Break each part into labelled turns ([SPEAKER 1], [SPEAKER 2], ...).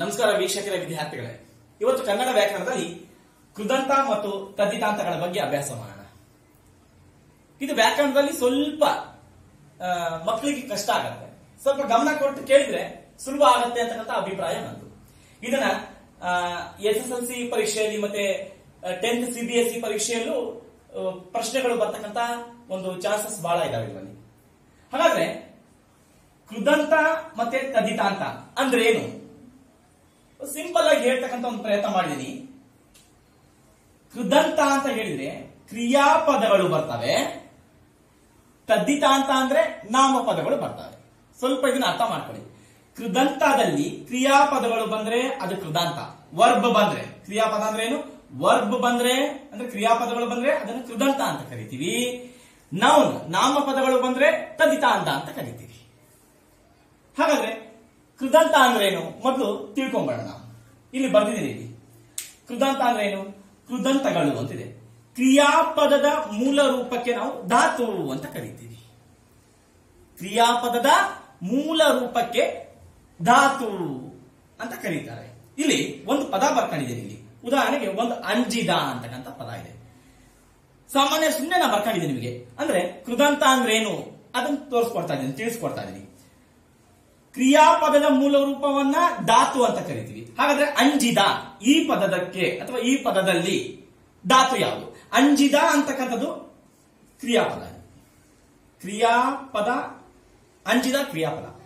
[SPEAKER 1] ನಮಸ್ಕಾರ ವೀಕ್ಷಕರ ವಿದ್ಯಾರ್ಥಿಗಳೇ. ಇವತ್ತು ಕನ್ನಡ ವ್ಯಾಕರಣದಲ್ಲಿ ಕೃದಂತ ಮತ್ತು ತದ್ದಿತಾಂತಗಳ ಬಗ್ಗೆ ಅಭ್ಯಾಸ ಮಾಡೋಣ. ಇದು ವ್ಯಾಕರಣದಲ್ಲಿ ಸ್ವಲ್ಪ ಮಕ್ಕಳಿಗೆ ಕಷ್ಟ ಆಗುತ್ತೆ. ಸ್ವಲ್ಪ ಗಮನ ಕೊಟ್ಟು ಕೇಳಿದ್ರೆ ಸುಲಭ ಆಗುತ್ತೆ ಅಂತಕ್ಕಂಥ ಅಭಿಪ್ರಾಯ ನಂದು ಇದನ್ನ ಎಸ್ ಎಸ್ ಎಲ್ ಸಿ ಪರೀಕ್ಷೆಯಲ್ಲಿ ಮತ್ತೆ tenth C B S C ಪರೀಕ್ಷೆಯಲ್ಲೂ ಪ್ರಶ್ನೆಗಳು ಬರ್ತಕ್ಕಂತ ಒಂದು ಚಾನ್ಸಸ್ ಬಹಳ ಇದಾವೆ ಇದರಲ್ಲಿ. ಹಾಗಾದ್ರೆ ಕೃದಂತ ಮತ್ತೆ ತದಿತಾಂತ ಅಂದ್ರೆ ಏನು? ಸಿಂಪಲ್ ಆಗಿ ಹೇಳ್ತಕ್ಕಂತ ಒಂದು ಪ್ರಯತ್ನ ಮಾಡಿದೀನಿ. ಕೃದಂತ ಅಂತ ಹೇಳಿದ್ರೆ ಕ್ರಿಯಾಪದಗಳು ಬರ್ತವೆ. ತದ್ದಿತಾಂತ ಅಂದ್ರೆ ನಾಮಪದಗಳು ಬರ್ತವೆ. ಸ್ವಲ್ಪ ಇದನ್ನ ಅರ್ಥ ಮಾಡ್ಕೊಳ್ಳಿ. ಕೃದಂತದಲ್ಲಿ ಕ್ರಿಯಾಪದಗಳು ಬಂದ್ರೆ ಅದು ಕೃದಾಂತ. ವರ್ಬ್ ಬಂದ್ರೆ. ಕ್ರಿಯಾಪದ ಅಂದ್ರೆ ಏನು? ವರ್ಬ್ ಬಂದ್ರೆ, ಅಂದ್ರೆ ಕ್ರಿಯಾಪದಗಳು ಬಂದ್ರೆ ಅದನ್ನು ಕೃದಂತ ಅಂತ ಕರಿತೀವಿ. ನೌನ್ ನಾಮಪದಗಳು ಬಂದ್ರೆ ತದಿತಾಂತ ಅಂತ ಕರಿತೀವಿ. ಹಾಗಾದ್ರೆ ಕೃದಂತ ಅಂದ್ರೇನು? ಮೊದಲು ತಿಳ್ಕೊಂಬೋಣ ನಾವು ಇಲ್ಲಿ ಬರ್ದಿದ್ದೀನಿ ಇಲ್ಲಿ. ಕೃದಂತ ಅಂದ್ರೇನು? ಕೃದಂತಗಳು ಅಂತಿದೆ. ಕ್ರಿಯಾಪದದ ಮೂಲ ರೂಪಕ್ಕೆ ನಾವು ಧಾತು ಅಂತ ಕರಿತೀವಿ. ಕ್ರಿಯಾಪದದ ಮೂಲ ರೂಪಕ್ಕೆ ಧಾತು ಅಂತ ಕರೀತಾರೆ. ಇಲ್ಲಿ ಒಂದು ಪದ ಬರ್ಕೊಂಡಿದ್ದೀನಿ ಇಲ್ಲಿ. ಉದಾಹರಣೆಗೆ ಒಂದು ಅಂಜಿದ ಅಂತಕ್ಕಂಥ ಪದ ಇದೆ. ಸಾಮಾನ್ಯ ಸುಮ್ಮನೆ ನಾನು ಬರ್ಕೊಂಡಿದ್ದೀನಿ ನಿಮಗೆ. ಅಂದ್ರೆ ಕೃದಂತ ಏನು ಅದನ್ನ ತೋರಿಸ್ಕೊಡ್ತಾ ಇದ್ದೀನಿ, ತಿಳಿಸ್ಕೊಡ್ತಾ ಇದ್ದೀನಿ. ಕ್ರಿಯಾಪದದ ಮೂಲ ರೂಪವನ್ನ ಧಾತು ಅಂತ ಕರಿತೀವಿ. ಹಾಗಾದ್ರೆ ಅಂಜಿದ, ಈ ಪದದಕ್ಕೆ ಅಥವಾ ಈ ಪದದಲ್ಲಿ ಧಾತು ಯಾವುದು? ಅಂಜಿದ ಅಂತಕ್ಕಂಥದ್ದು ಕ್ರಿಯಾಪದ. ಕ್ರಿಯಾಪದ, ಅಂಜಿದ, ಕ್ರಿಯಾಪದ.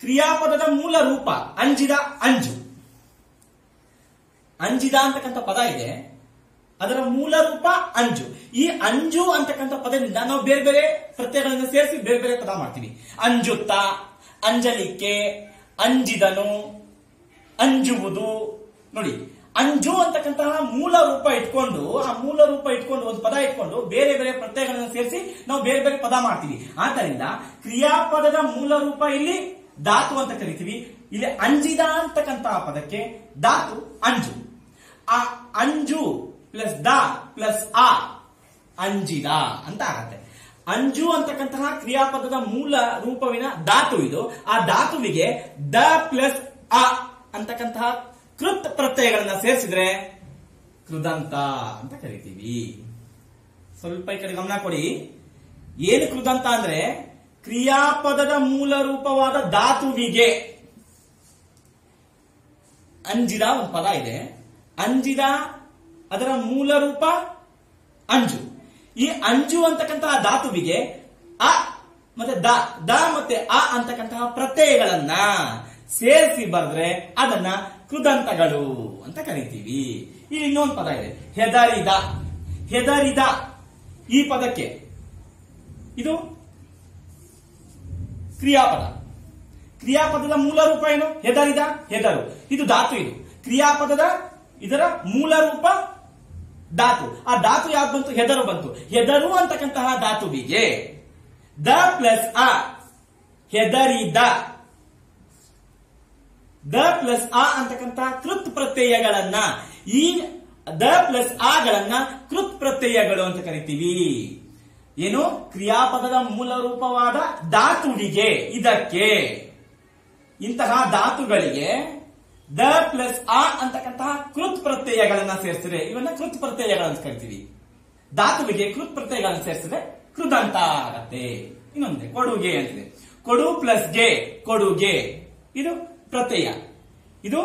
[SPEAKER 1] ಕ್ರಿಯಾಪದದ ಮೂಲ ರೂಪ, ಅಂಜಿದ, ಅಂಜು. ಅಂಜಿದ ಅಂತಕ್ಕಂಥ ಪದ ಇದೆ. ಅದರ ಮೂಲ ರೂಪ ಅಂಜು. ಈ ಅಂಜು ಅಂತಕ್ಕಂಥ ಪದದಿಂದ ನಾವು ಬೇರೆ ಬೇರೆ ಪ್ರತ್ಯಯಗಳನ್ನು ಸೇರಿಸಿ ಬೇರೆ ಬೇರೆ ಪದ ಮಾಡ್ತೀವಿ. ಅಂಜುತ್ತ ಅಂಜಲಿಕ್ಕೆ ಅಂಜಿದನು, ಅಂಜುವುದು. ನೋಡಿ, ಅಂಜು ಅಂತಕ್ಕಂತಹ ಮೂಲ ರೂಪ ಇಟ್ಕೊಂಡು, ಆ ಮೂಲ ರೂಪ ಇಟ್ಕೊಂಡು, ಒಂದು ಪದ ಇಟ್ಕೊಂಡು ಬೇರೆ ಬೇರೆ ಪ್ರತ್ಯಯಗಳನ್ನು ಸೇರಿಸಿ ನಾವು ಬೇರೆ ಬೇರೆ ಪದ ಮಾಡ್ತೀವಿ. ಆದ್ದರಿಂದ ಕ್ರಿಯಾಪದದ ಮೂಲ ರೂಪ ಇಲ್ಲಿ ಧಾತು ಅಂತ ಕರಿತೀವಿ. ಇಲ್ಲಿ ಅಂಜಿದ ಅಂತಕ್ಕಂತಹ ಪದಕ್ಕೆ ಧಾತು, ಅಂಜು. ಆ ಅಂಜು ಪ್ಲಸ್ ದ ಪ್ಲಸ್ ಆ ಅಂಜಿದ ಅಂತ ಆಗತ್ತೆ. ಅಂಜು ಅಂತಕ್ಕಂತಹ ಕ್ರಿಯಾಪದದ ಮೂಲ ರೂಪವಿನ ಧಾತು ಇದು. ಆ ಧಾತುವಿಗೆ ದ ಪ್ಲಸ್ ಅ ಅಂತಕ್ಕಂತಹ ಕೃತ್ ಪ್ರತ್ಯಯಗಳನ್ನ ಸೇರಿಸಿದ್ರೆ ಕೃದಂತ ಅಂತ ಕರಿತೀವಿ. ಸ್ವಲ್ಪ ಈ ಕಡೆ ಗಮನ ಕೊಡಿ. ಏನು ಕೃದಂತ ಅಂದ್ರೆ? ಕ್ರಿಯಾಪದದ ಮೂಲ ರೂಪವಾದ ಧಾತುವಿಗೆ. ಅಂಜಿದ ಒಂದು ಪದ ಇದೆ. ಅಂಜಿದ ಅದರ ಮೂಲ ರೂಪ ಅಂಜು. ಈ ಅಂಜು ಅಂತಕ್ಕಂತಹ ಧಾತುವಿಗೆ ಅ ಮತ್ತೆ ದ ದ ಮತ್ತೆ ಅ ಅಂತಕ್ಕಂತಹ ಪ್ರತ್ಯಯಗಳನ್ನ ಸೇರಿಸಿ ಬರೆದ್ರೆ ಅದನ್ನ ಕೃದಂತಗಳು ಅಂತ ಕರಿತೀವಿ. ಇಲ್ಲಿ ಇನ್ನೊಂದು ಪದ ಇದೆ. ಹೆದರಿದ. ಹೆದರಿದ. ಈ ಪದಕ್ಕೆ ಇದು ಕ್ರಿಯಾಪದ. ಕ್ರಿಯಾಪದದ ಮೂಲ ರೂಪ ಏನು? ಹೆದರಿದ, ಹೆದರು. ಇದು ಧಾತು ಇದು. ಕ್ರಿಯಾಪದದ ಇದರ ಮೂಲ ರೂಪ ಧಾತು. ಆ ಧಾತು ಯಾವ್ದು ಬಂತು? ಹೆದರು ಬಂತು. ಹೆದರು ಅಂತಕ್ಕಂತಹ ಧಾತುವಿಗೆ ದ ಪ್ಲಸ್ ಅ ಹೆದರಿದ. ದ ಪ್ಲಸ್ ಆ ಅಂತಕ್ಕಂತಹ ಕೃತ್ ಪ್ರತ್ಯಯಗಳನ್ನ ಈ ದ ಪ್ಲಸ್ ಆಗಳನ್ನ ಕೃತ್ ಪ್ರತ್ಯಯಗಳು ಅಂತ ಕರಿತೀವಿ. ಏನು? ಕ್ರಿಯಾಪದದ ಮೂಲ ರೂಪವಾದ ಧಾತುವಿಗೆ ಇದಕ್ಕೆ ಇಂತಹ ಧಾತುಗಳಿಗೆ ದ ಪ್ಲಸ್ ಆ ಅಂತಕ್ಕಂತಹ ಕೃತ್ ಪ್ರತ್ಯಯಗಳನ್ನ ಸೇರಿಸಿದ್ರೆ ಇವನ್ನ ಕೃತ್ ಪ್ರತ್ಯಯಗಳನ್ನ ಕರಿತೀವಿ. ಧಾತುವಿಗೆ ಕೃತ್ ಪ್ರತ್ಯಯಗಳನ್ನ ಸೇರಿಸಿದ್ರೆ ಕೃದಂತ ಆಗತ್ತೆ ಇನ್ನೊಂದೇ ಕೊಡುಗೆ ಅಂತಿದೆ. ಕೊಡು ಪ್ಲಸ್ಗೆ, ಕೊಡುಗೆ. ಇದು ಪ್ರತ್ಯಯ. ಇದು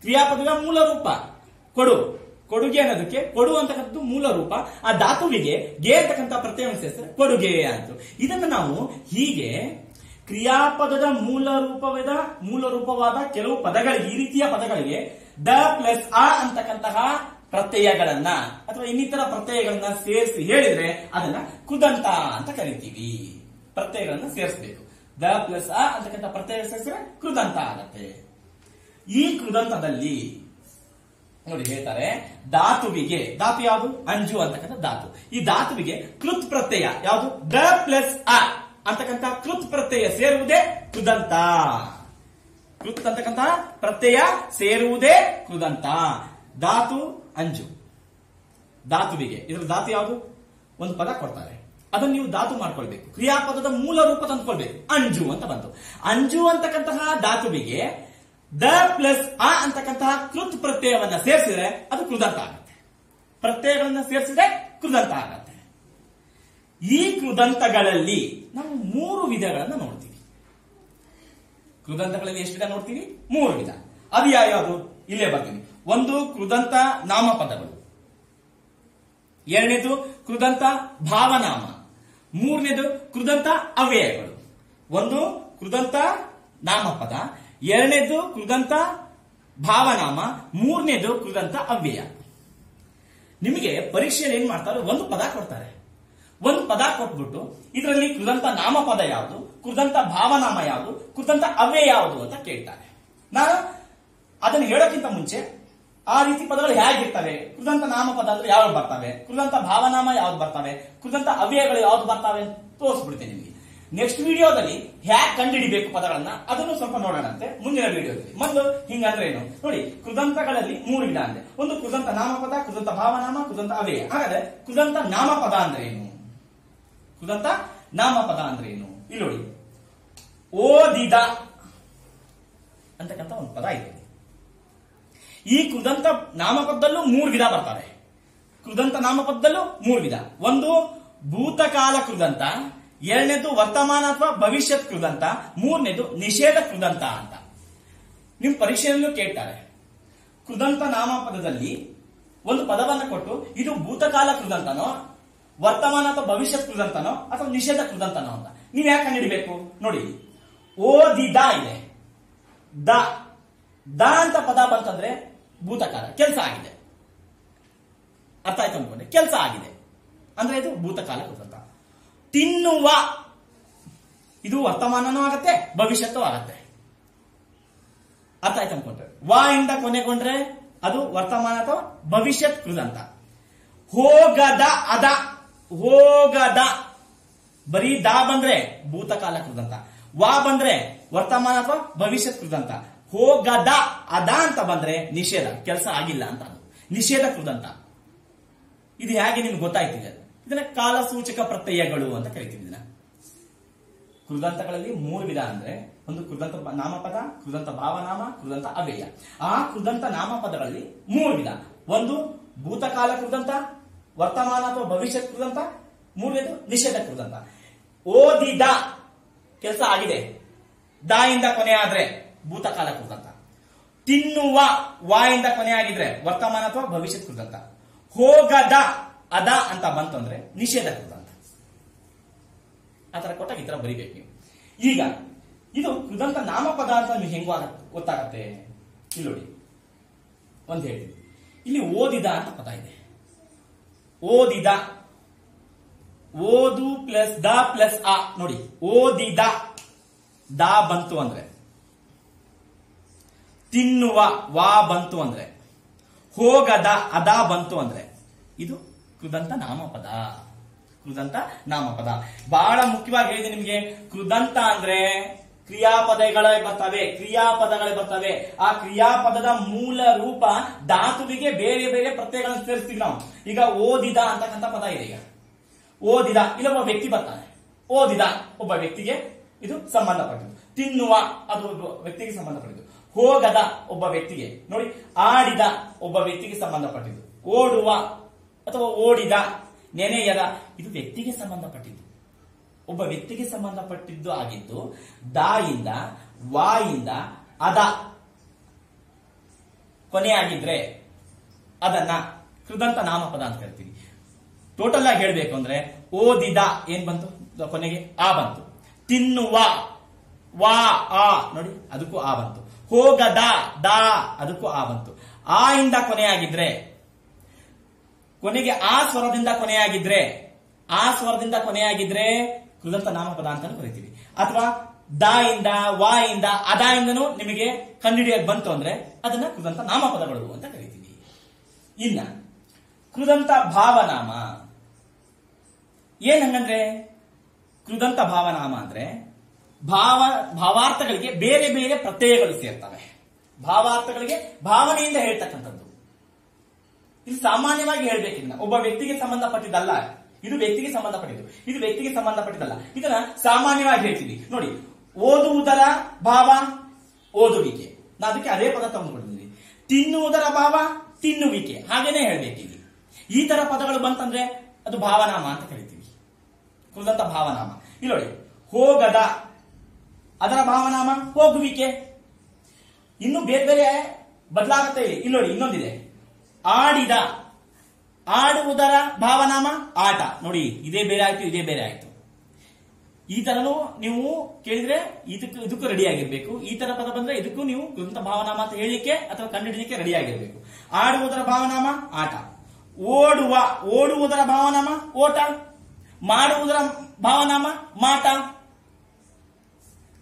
[SPEAKER 1] ಕ್ರಿಯಾಪದದ ಮೂಲ ರೂಪ. ಕೊಡು. ಕೊಡುಗೆ ಅನ್ನೋದಕ್ಕೆ ಕೊಡು ಅಂತಕ್ಕಂಥದ್ದು ಮೂಲ ರೂಪ. ಆ ಧಾತುವಿಗೆ ಗೆ ಅಂತಕ್ಕಂಥ ಪ್ರತ್ಯಯವನ್ನು ಸೇರಿಸಿದ್ರೆ ಕೊಡುಗೆ ಅಂತ. ಇದನ್ನು ನಾವು ಹೀಗೆ ಕ್ರಿಯಾಪದದ ಮೂಲ ರೂಪವಾದ ಮೂಲ ರೂಪವಾದ ಕೆಲವು ಪದಗಳಿಗೆ, ಈ ರೀತಿಯ ಪದಗಳಿಗೆ ದ ಪ್ಲಸ್ ಆ ಅಂತಕ್ಕಂತಹ ಪ್ರತ್ಯಯಗಳನ್ನ ಅಥವಾ ಇನ್ನಿತರ ಪ್ರತ್ಯಯಗಳನ್ನ ಸೇರಿಸಿ ಹೇಳಿದ್ರೆ ಅದನ್ನ ಕುದಂತ ಅಂತ ಕರಿತೀವಿ. ಪ್ರತ್ಯಯಗಳನ್ನ ಸೇರಿಸಬೇಕು. ದ ಪ್ಲಸ್ ಅ ಅಂತಕ್ಕಂಥ ಪ್ರತ್ಯಯ ಸೇರಿಸಿದ್ರೆ ಕೃದಂತ ಆಗತ್ತೆ. ಈ ಕೃದಂತದಲ್ಲಿ ನೋಡಿ ಹೇಳ್ತಾರೆ, ಧಾತುವಿಗೆ, ಧಾತು ಯಾವುದು? ಅಂಜು ಅಂತಕ್ಕಂಥ ಧಾತು. ಈ ಧಾತುವಿಗೆ ಕೃತ್ ಪ್ರತ್ಯಯ ಯಾವುದು? ದ ಪ್ಲಸ್ ಅ ಅಂತಕ್ಕಂಥ ಕೃತ್ ಪ್ರತ್ಯಯ ಸೇರುವುದೇ ಕೃದಂತ. ಕೃತ್ ಅಂತಕ್ಕಂಥ ಪ್ರತ್ಯಯ ಸೇರುವುದೇ ಕೃದಂತ. ಧಾತು, ಅಂಜು. ಧಾತುವಿಗೆ. ಇದರ ಧಾತು ಯಾವುದು? ಒಂದು ಪದ ಕೊಡ್ತಾರೆ. ಅದನ್ನು ನೀವು ಧಾತು ಮಾಡ್ಕೊಳ್ಬೇಕು. ಕ್ರಿಯಾಪದದ ಮೂಲ ರೂಪ ತಂದ್ಕೊಳ್ಬೇಕು. ಅಂಜು ಅಂತ ಬಂತು. ಅಂಜು ಅಂತಕ್ಕಂತಹ ಧಾತುವಿಗೆ ದ ಪ್ಲಸ್ ಆ ಅಂತಕ್ಕಂತಹ ಕೃತ್ ಪ್ರತ್ಯಯವನ್ನ ಸೇರಿಸಿದ್ರೆ ಅದು ಕೃದಂತ ಆಗುತ್ತೆ. ಪ್ರತ್ಯಯಗಳನ್ನ ಸೇರಿಸಿದ್ರೆ ಕೃದಂತ ಆಗುತ್ತೆ. ಈ ಕೃದಂತಗಳಲ್ಲಿ ನಾವು ಮೂರು ವಿಧಗಳನ್ನ ನೋಡ್ತೀವಿ. ಕೃದಂತಗಳಲ್ಲಿ ಎಷ್ಟು ವಿಧ ನೋಡ್ತೀವಿ? ಮೂರು ವಿಧ. ಅದು ಯಾವ್ಯಾವುದು? ಇಲ್ಲೇ ಬರ್ತೀನಿ. ಒಂದು ಕೃದಂತ ನಾಮಪದಗಳು. ಎರಡನೇದು ಕೃದಂತ ಭಾವನಾಮ. ಮೂರನೇದು ಕೃದಂತ ಅವ್ಯಯಗಳು. ಒಂದು ಕೃದಂತ ನಾಮಪದ. ಎರಡನೇದು ಕೃದಂತ ಭಾವನಾಮ. ಮೂರನೇದು ಕೃದಂತ ಅವ್ಯಯ. ನಿಮಗೆ ಪರೀಕ್ಷೆಯಲ್ಲಿ ಏನ್ ಮಾಡ್ತಾರೆ? ಒಂದು ಪದ ಕೊಡ್ತಾರೆ. ಒಂದು ಪದ ಕೊಟ್ಬಿಟ್ಟು ಇದರಲ್ಲಿ ಕೃದಂತ ನಾಮಪದ ಯಾವುದು? ಕೃದಂತ ಭಾವನಾಮ ಯಾವುದು? ಕೃದಂತ ಅವ್ಯಯ ಯಾವುದು ಅಂತ ಕೇಳ್ತಾರೆ. ನಾನು ಅದನ್ನು ಹೇಳೋಕ್ಕಿಂತ ಮುಂಚೆ ಆ ರೀತಿ ಪದಗಳು ಹೇಗಿರ್ತವೆ? ಕೃದಂತ ನಾಮಪದ ಅಂದ್ರೆ ಯಾವ್ದು ಬರ್ತವೆ? ಕೃದಂತ ಭಾವನಾಮ ಯಾವ್ದು ಬರ್ತವೆ? ಕೃದಂತ ಅವ್ಯಯಗಳು ಯಾವ್ದು ಬರ್ತವೆ ತೋರಿಸ್ಬಿಡ್ತೇನೆ ನಿಮಗೆ. ನೆಕ್ಸ್ಟ್ ವಿಡಿಯೋದಲ್ಲಿ ಹ್ಯಾಕ್ ಕಂಡುಹಿಡಿಬೇಕು ಪದಗಳನ್ನ ಅದನ್ನು ಸ್ವಲ್ಪ ನೋಡೋಣಂತೆ. ಮುಂದಿನ ವಿಡಿಯೋದಲ್ಲಿ. ಮೊದಲು ಹಿಂಗಂದ್ರೆ ಏನು? ನೋಡಿ, ಕೃದಂತಗಳಲ್ಲಿ ಮೂರು ವಿಧ ಅಂದ್ರೆ ಒಂದು ಕೃದಂತ ನಾಮಪದ, ಕೃದಂತ ಭಾವನಾಮ, ಕೃದಂತ ಅವ್ಯಯ. ಹಾಗಾದ್ರೆ ಕೃದಂತ ನಾಮಪದ ಅಂದ್ರೆ ಏನು? ಕೃದಂತ ನಾಮಪದ ಅಂದ್ರೆ ಏನು? ಇಲ್ಲಿ ನೋಡಿ. ಓದಿದ ಅಂತಕ್ಕಂಥ ಒಂದು ಪದ ಇದೆ. ಈ ಕೃದಂತ ನಾಮಪದಲ್ಲೂ ಮೂರು ವಿಧ ಬರ್ತಾರೆ. ಕೃದಂತ ನಾಮಪದದಲ್ಲೂ ಮೂರು ವಿಧ. ಒಂದು, ಭೂತಕಾಲ ಕೃದಂತ. ಎರಡನೇದು ವರ್ತಮಾನ ಅಥವಾ ಭವಿಷ್ಯತ್ ಕೃದಂತ. ಮೂರನೇದು ನಿಷೇಧ ಕೃದಂತ ಅಂತ. ನಿಮ್ ಪರೀಕ್ಷೆಯಲ್ಲೂ ಕೇಳ್ತಾರೆ. ಕೃದಂತ ನಾಮಪದದಲ್ಲಿ ಒಂದು ಪದವನ್ನು ಕೊಟ್ಟು, ಇದು ಭೂತಕಾಲ ಕೃದಂತನೋ ವರ್ತಮಾನ ಅಥವಾ ಭವಿಷ್ಯತ್ ಕೃದಂತನೋ ಅಥವಾ ನಿಷೇಧ ಕೃದಂತನೋ ಅಂತ. ನೀವು ಯಾಕೆ ನೋಡಿ ನೋಡಿ ದ ಇದೆ. ದ. ದ ಅಂತ ಪದ ಬಂತಂದ್ರೆ ಭೂತಕಾಲ, ಕೆಲಸ ಆಗಿದೆ. ಅರ್ಥ ಆಯ್ತು ಅನ್ಕೊಂಡೆ ಕೆಲಸ ಆಗಿದೆ. ಅಂದ್ರೆ ಇದು ಭೂತಕಾಲ ಕೃದಂತ ತಿನ್ನುವ. ಇದು ವರ್ತಮಾನನೂ ಆಗತ್ತೆ, ಭವಿಷ್ಯತ್ತೂ ಆಗತ್ತೆ. ಅರ್ಥ ಆಯ್ತು ಅನ್ಕೊಂಡ್ರೆ ವಾ ಇಂದ ಕೊನೆಗೊಂಡ್ರೆ ಅದು ವರ್ತಮಾನ ಅಥವಾ ಭವಿಷ್ಯತ್ ಕೃದಂತ ಹೋಗದ ಅದ. ಹೋಗದ. ಬರೀ ದಾ ಬಂದ್ರೆ ಭೂತಕಾಲ ಕೃದಂತ ವಾ ಬಂದ್ರೆ ವರ್ತಮಾನ ಅಥವಾ ಭವಿಷ್ಯತ್ ಕೃದಂತ ಹೋಗದ, ಅದ ಅಂತ ಬಂದ್ರೆ ನಿಷೇಧ. ಕೆಲಸ ಆಗಿಲ್ಲ ಅಂತ ನಿಷೇಧ ಕೃದಂತ ಇದು ಹೇಗೆ ನಿಮ್ಗೆ ಗೊತ್ತಾಯ್ತಿದೆ? ಇದನ್ನ ಕಾಲಸೂಚಕ ಪ್ರತ್ಯಯಗಳು ಅಂತ ಕರಿತೀವಿ ಇದನ್ನ. ಕೃದಂತಗಳಲ್ಲಿ ಮೂರು ವಿಧ ಅಂದ್ರೆ ಒಂದು ಕೃದಂತ ನಾಮಪದ ಕೃದಂತ ಭಾವನಾಮ ಕೃದಂತ ಅವ್ಯಯ. ಆ ಕೃದಂತ ನಾಮಪದಗಳಲ್ಲಿ ಮೂರು ವಿಧ. ಒಂದು ಭೂತಕಾಲ ಕೃದಂತ ವರ್ತಮಾನ ಅಥವಾ ಭವಿಷ್ಯತ್ ಕೃದಂತ ಮೂರನೇದು ನಿಷೇಧ ಕೃದಂತ ಓದಿದ ಕೆಲಸ ಆಗಿದೆ. ದಾಯಿಂದ ಕೊನೆ ಆದ್ರೆ ಭೂತಕಾಲ ಕೃದಂತ ತಿನ್ನುವ ವಾಯಿಂದ ಕೊನೆ ಆಗಿದ್ರೆ ವರ್ತಮಾನ ಅಥವಾ ಭವಿಷ್ಯತ್ ಕೃದಂತ ಹೋಗದ ಅದ ಅಂತ ಬಂತು ಅಂದ್ರೆ ನಿಷೇಧ ಕೃದಂತ ಆತರ ತರ ಕೊಟ್ಟಾಗ ಈ ತರ ಬರಿಬೇಕು ನೀವು. ಈಗ, ಇದು ಕೃದಂತ ನಾಮಪದ ಅಂತ ನಿಮ್ಗೆ ಹೆಂಗೋ ಗೊತ್ತಾಗತ್ತೆ. ಇಲ್ಲೋಡಿ ಒಂದ್ ಹೇಳಿ ಇಲ್ಲಿ ಓದಿದ ಅಂತ ಪದ ಇದೆ. ಓದಿದ. ಓದು ಪ್ಲಸ್ ದ ಪ್ಲಸ್ ಆ ನೋಡಿ, ಓದಿದ. ದ ಬಂತು ಅಂದ್ರೆ. ತಿನ್ನುವ ವಾ ಬಂತು ಅಂದ್ರೆ. ಹೋಗದ ಅದ ಬಂತು ಅಂದ್ರೆ. ಇದು ಕೃದಂತ ನಾಮಪದ. ಕೃದಂತ ನಾಮಪದ. ಬಹಳ ಮುಖ್ಯವಾಗಿ ಹೇಳಿದೆ ನಿಮ್ಗೆ. ಕೃದಂತ ಅಂದ್ರೆ ಕ್ರಿಯಾಪದಗಳೇ ಬರ್ತವೆ ಕ್ರಿಯಾಪದಗಳೇ ಬರ್ತವೆ. ಆ ಕ್ರಿಯಾಪದದ ಮೂಲ ರೂಪ ಧಾತುವಿಗೆ ಬೇರೆ ಬೇರೆ ಪ್ರತ್ಯಯಗಳನ್ನು ಸೇರಿಸ್ತೀವಿ ನಾವು. ಈಗ ಓದಿದ ಅಂತಕ್ಕಂಥ ಪದ ಇದೆ ಈಗ. ಓದಿದ, ಇಲ್ಲೊಬ್ಬ ವ್ಯಕ್ತಿ ಬರ್ತಾನೆ. ಓದಿದ, ಒಬ್ಬ ವ್ಯಕ್ತಿಗೆ ಇದು ಸಂಬಂಧಪಟ್ಟಿದ್ದು. ತಿನ್ನುವ, ಅದು ಒಬ್ಬ ವ್ಯಕ್ತಿಗೆ ಸಂಬಂಧಪಟ್ಟಿದ್ದು. ಹೋಗದ, ಒಬ್ಬ ವ್ಯಕ್ತಿಗೆ. ನೋಡಿ, ಆಡಿದ, ಒಬ್ಬ ವ್ಯಕ್ತಿಗೆ ಸಂಬಂಧಪಟ್ಟಿದ್ದು. ಓಡುವ ಅಥವಾ ಓಡಿದ, ನೆನೆಯದ, ಇದು ವ್ಯಕ್ತಿಗೆ ಸಂಬಂಧಪಟ್ಟಿದ್ದು. ಒಬ್ಬ ವ್ಯಕ್ತಿಗೆ ಸಂಬಂಧಪಟ್ಟಿದ್ದು ಆಗಿದ್ದು, ದಾಯಿಂದ, ವಾಯಿಂದ, ಅದ. ಕೊನೆಯಾಗಿದ್ರೆ ಅದನ್ನ ಕೃದಂತ ನಾಮಪದ ಅಂತ ಹೇಳ್ತೀವಿ ಟೋಟಲ್ ಆಗಿ ಹೇಳಬೇಕು ಅಂದ್ರೆ, ಓದಿದ, ಏನ್ ಬಂತು? ಕೊನೆಗೆ ಆ ಬಂತು. ತಿನ್ನುವ, ವಾ, ಆ. ನೋಡಿ, ಅದಕ್ಕೂ ಆ ಬಂತು. ಹೋಗದ, ದ, ಅದಕ್ಕೂ ಆ ಬಂತು. ಆ ಇಂದ ಕೊನೆಯಾಗಿದ್ರೆ, ಕೊನೆಗೆ ಆ ಸ್ವರದಿಂದ ಕೊನೆಯಾಗಿದ್ರೆ, ಆ ಸ್ವರದಿಂದ ಕೊನೆಯಾಗಿದ್ರೆ ಕೃದಂತ ನಾಮಪದ ಅಂತ ಕರಿತೀವಿ ಅಥವಾ ದ ಇಂದ ವಾ ಇಂದ ಅದ ಇಂದನು ನಿಮಗೆ ಕಂಡುಹಿಡಿಯಕ್ ಬಂತು ಅಂದ್ರೆ ಅದನ್ನ ಕೃದಂತ ನಾಮಪದಗಳು ಅಂತ ಕರಿತೀವಿ. ಇನ್ನ ಕೃದಂತ ಭಾವನಾಮ. ಏನ್ ಹಂಗಂದ್ರೆ? ಕೃದಂತ ಭಾವನಾಮ ಅಂದ್ರೆ ಭಾವ, ಭಾವಾರ್ಥಗಳಿಗೆ ಬೇರೆ ಬೇರೆ ಪ್ರತ್ಯಯಗಳು ಸೇರ್ತವೆ. ಭಾವಾರ್ಥಗಳಿಗೆ ಭಾವನೆಯಿಂದ ಹೇಳ್ತಕ್ಕಂಥದ್ದು. ಇದು ಸಾಮಾನ್ಯವಾಗಿ ಹೇಳ್ಬೇಕಿಲ್ಲ ಒಬ್ಬ ವ್ಯಕ್ತಿಗೆ ಸಂಬಂಧಪಟ್ಟಿದ್ದಲ್ಲ. ಇದು ವ್ಯಕ್ತಿಗೆ ಸಂಬಂಧಪಟ್ಟಿದ್ದು. ಇದು ವ್ಯಕ್ತಿಗೆ ಸಂಬಂಧಪಟ್ಟಿದ್ದಲ್ಲ. ಇದನ್ನ ಸಾಮಾನ್ಯವಾಗಿ ಹೇಳ್ತೀವಿ. ನೋಡಿ, ಓದುವುದರ ಭಾವ ಓದುವಿಕೆ. ನಾ ಅದಕ್ಕೆ ಅದೇ ಪದ ತಗೊಂಡ್ಬಿಡ್ತೀನಿ ತಿನ್ನುವುದರ ಭಾವ ತಿನ್ನುವಿಕೆ. ಹಾಗೇನೆ ಹೇಳ್ಬೇಕಿಲ್ಲಿ. ಈ ತರ ಪದಗಳು ಬಂತಂದ್ರೆ ಅದು ಭಾವನಾಮ ಅಂತ ಕರಿತೀವಿ. ಕುಲದಂತ ಭಾವನಾಮ. ಇಲ್ಲಿ ನೋಡಿ, ಹೋಗದ. ಅದರ ಭಾವನಾಮ ಹೋಗುವಿಕೆ. ಇನ್ನು ಬೇರೆ ಬೇರೆ ಬದಲಾಗುತ್ತೆ ಇಲ್ಲಿ ನೋಡಿ, ಇನ್ನೊಂದಿದೆ. ಆಡಿದ. ಆಡುವುದರ ಭಾವನಾಮ ಆಟ. ನೋಡಿ, ಇದೇ ಬೇರೆ ಆಯ್ತು, ಇದೇ ಬೇರೆ ಆಯ್ತು. ಈ ತರನು ನೀವು ಕೇಳಿದ್ರೆ ಇದಕ್ಕೂ ಇದಕ್ಕೂ ರೆಡಿ ಆಗಿರ್ಬೇಕು. ಈ ತರ ಪದ ಬಂದ್ರೆ ಇದಕ್ಕೂ ನೀವು ಕೃತ ಭಾವನಾಮ ಅಂತ ಹೇಳಲಿಕ್ಕೆ ಅಥವಾ ಕಂಡುಹಿಡಿಯಲಿಕ್ಕೆ ರೆಡಿ ಆಗಿರ್ಬೇಕು. ಆಡುವುದರ ಭಾವನಾಮ ಆಟ. ಓಡುವ ಓಡುವುದರ ಭಾವನಾಮ ಓಟ. ಮಾಡುವುದರ ಭಾವನಾಮ ಮಾಟ.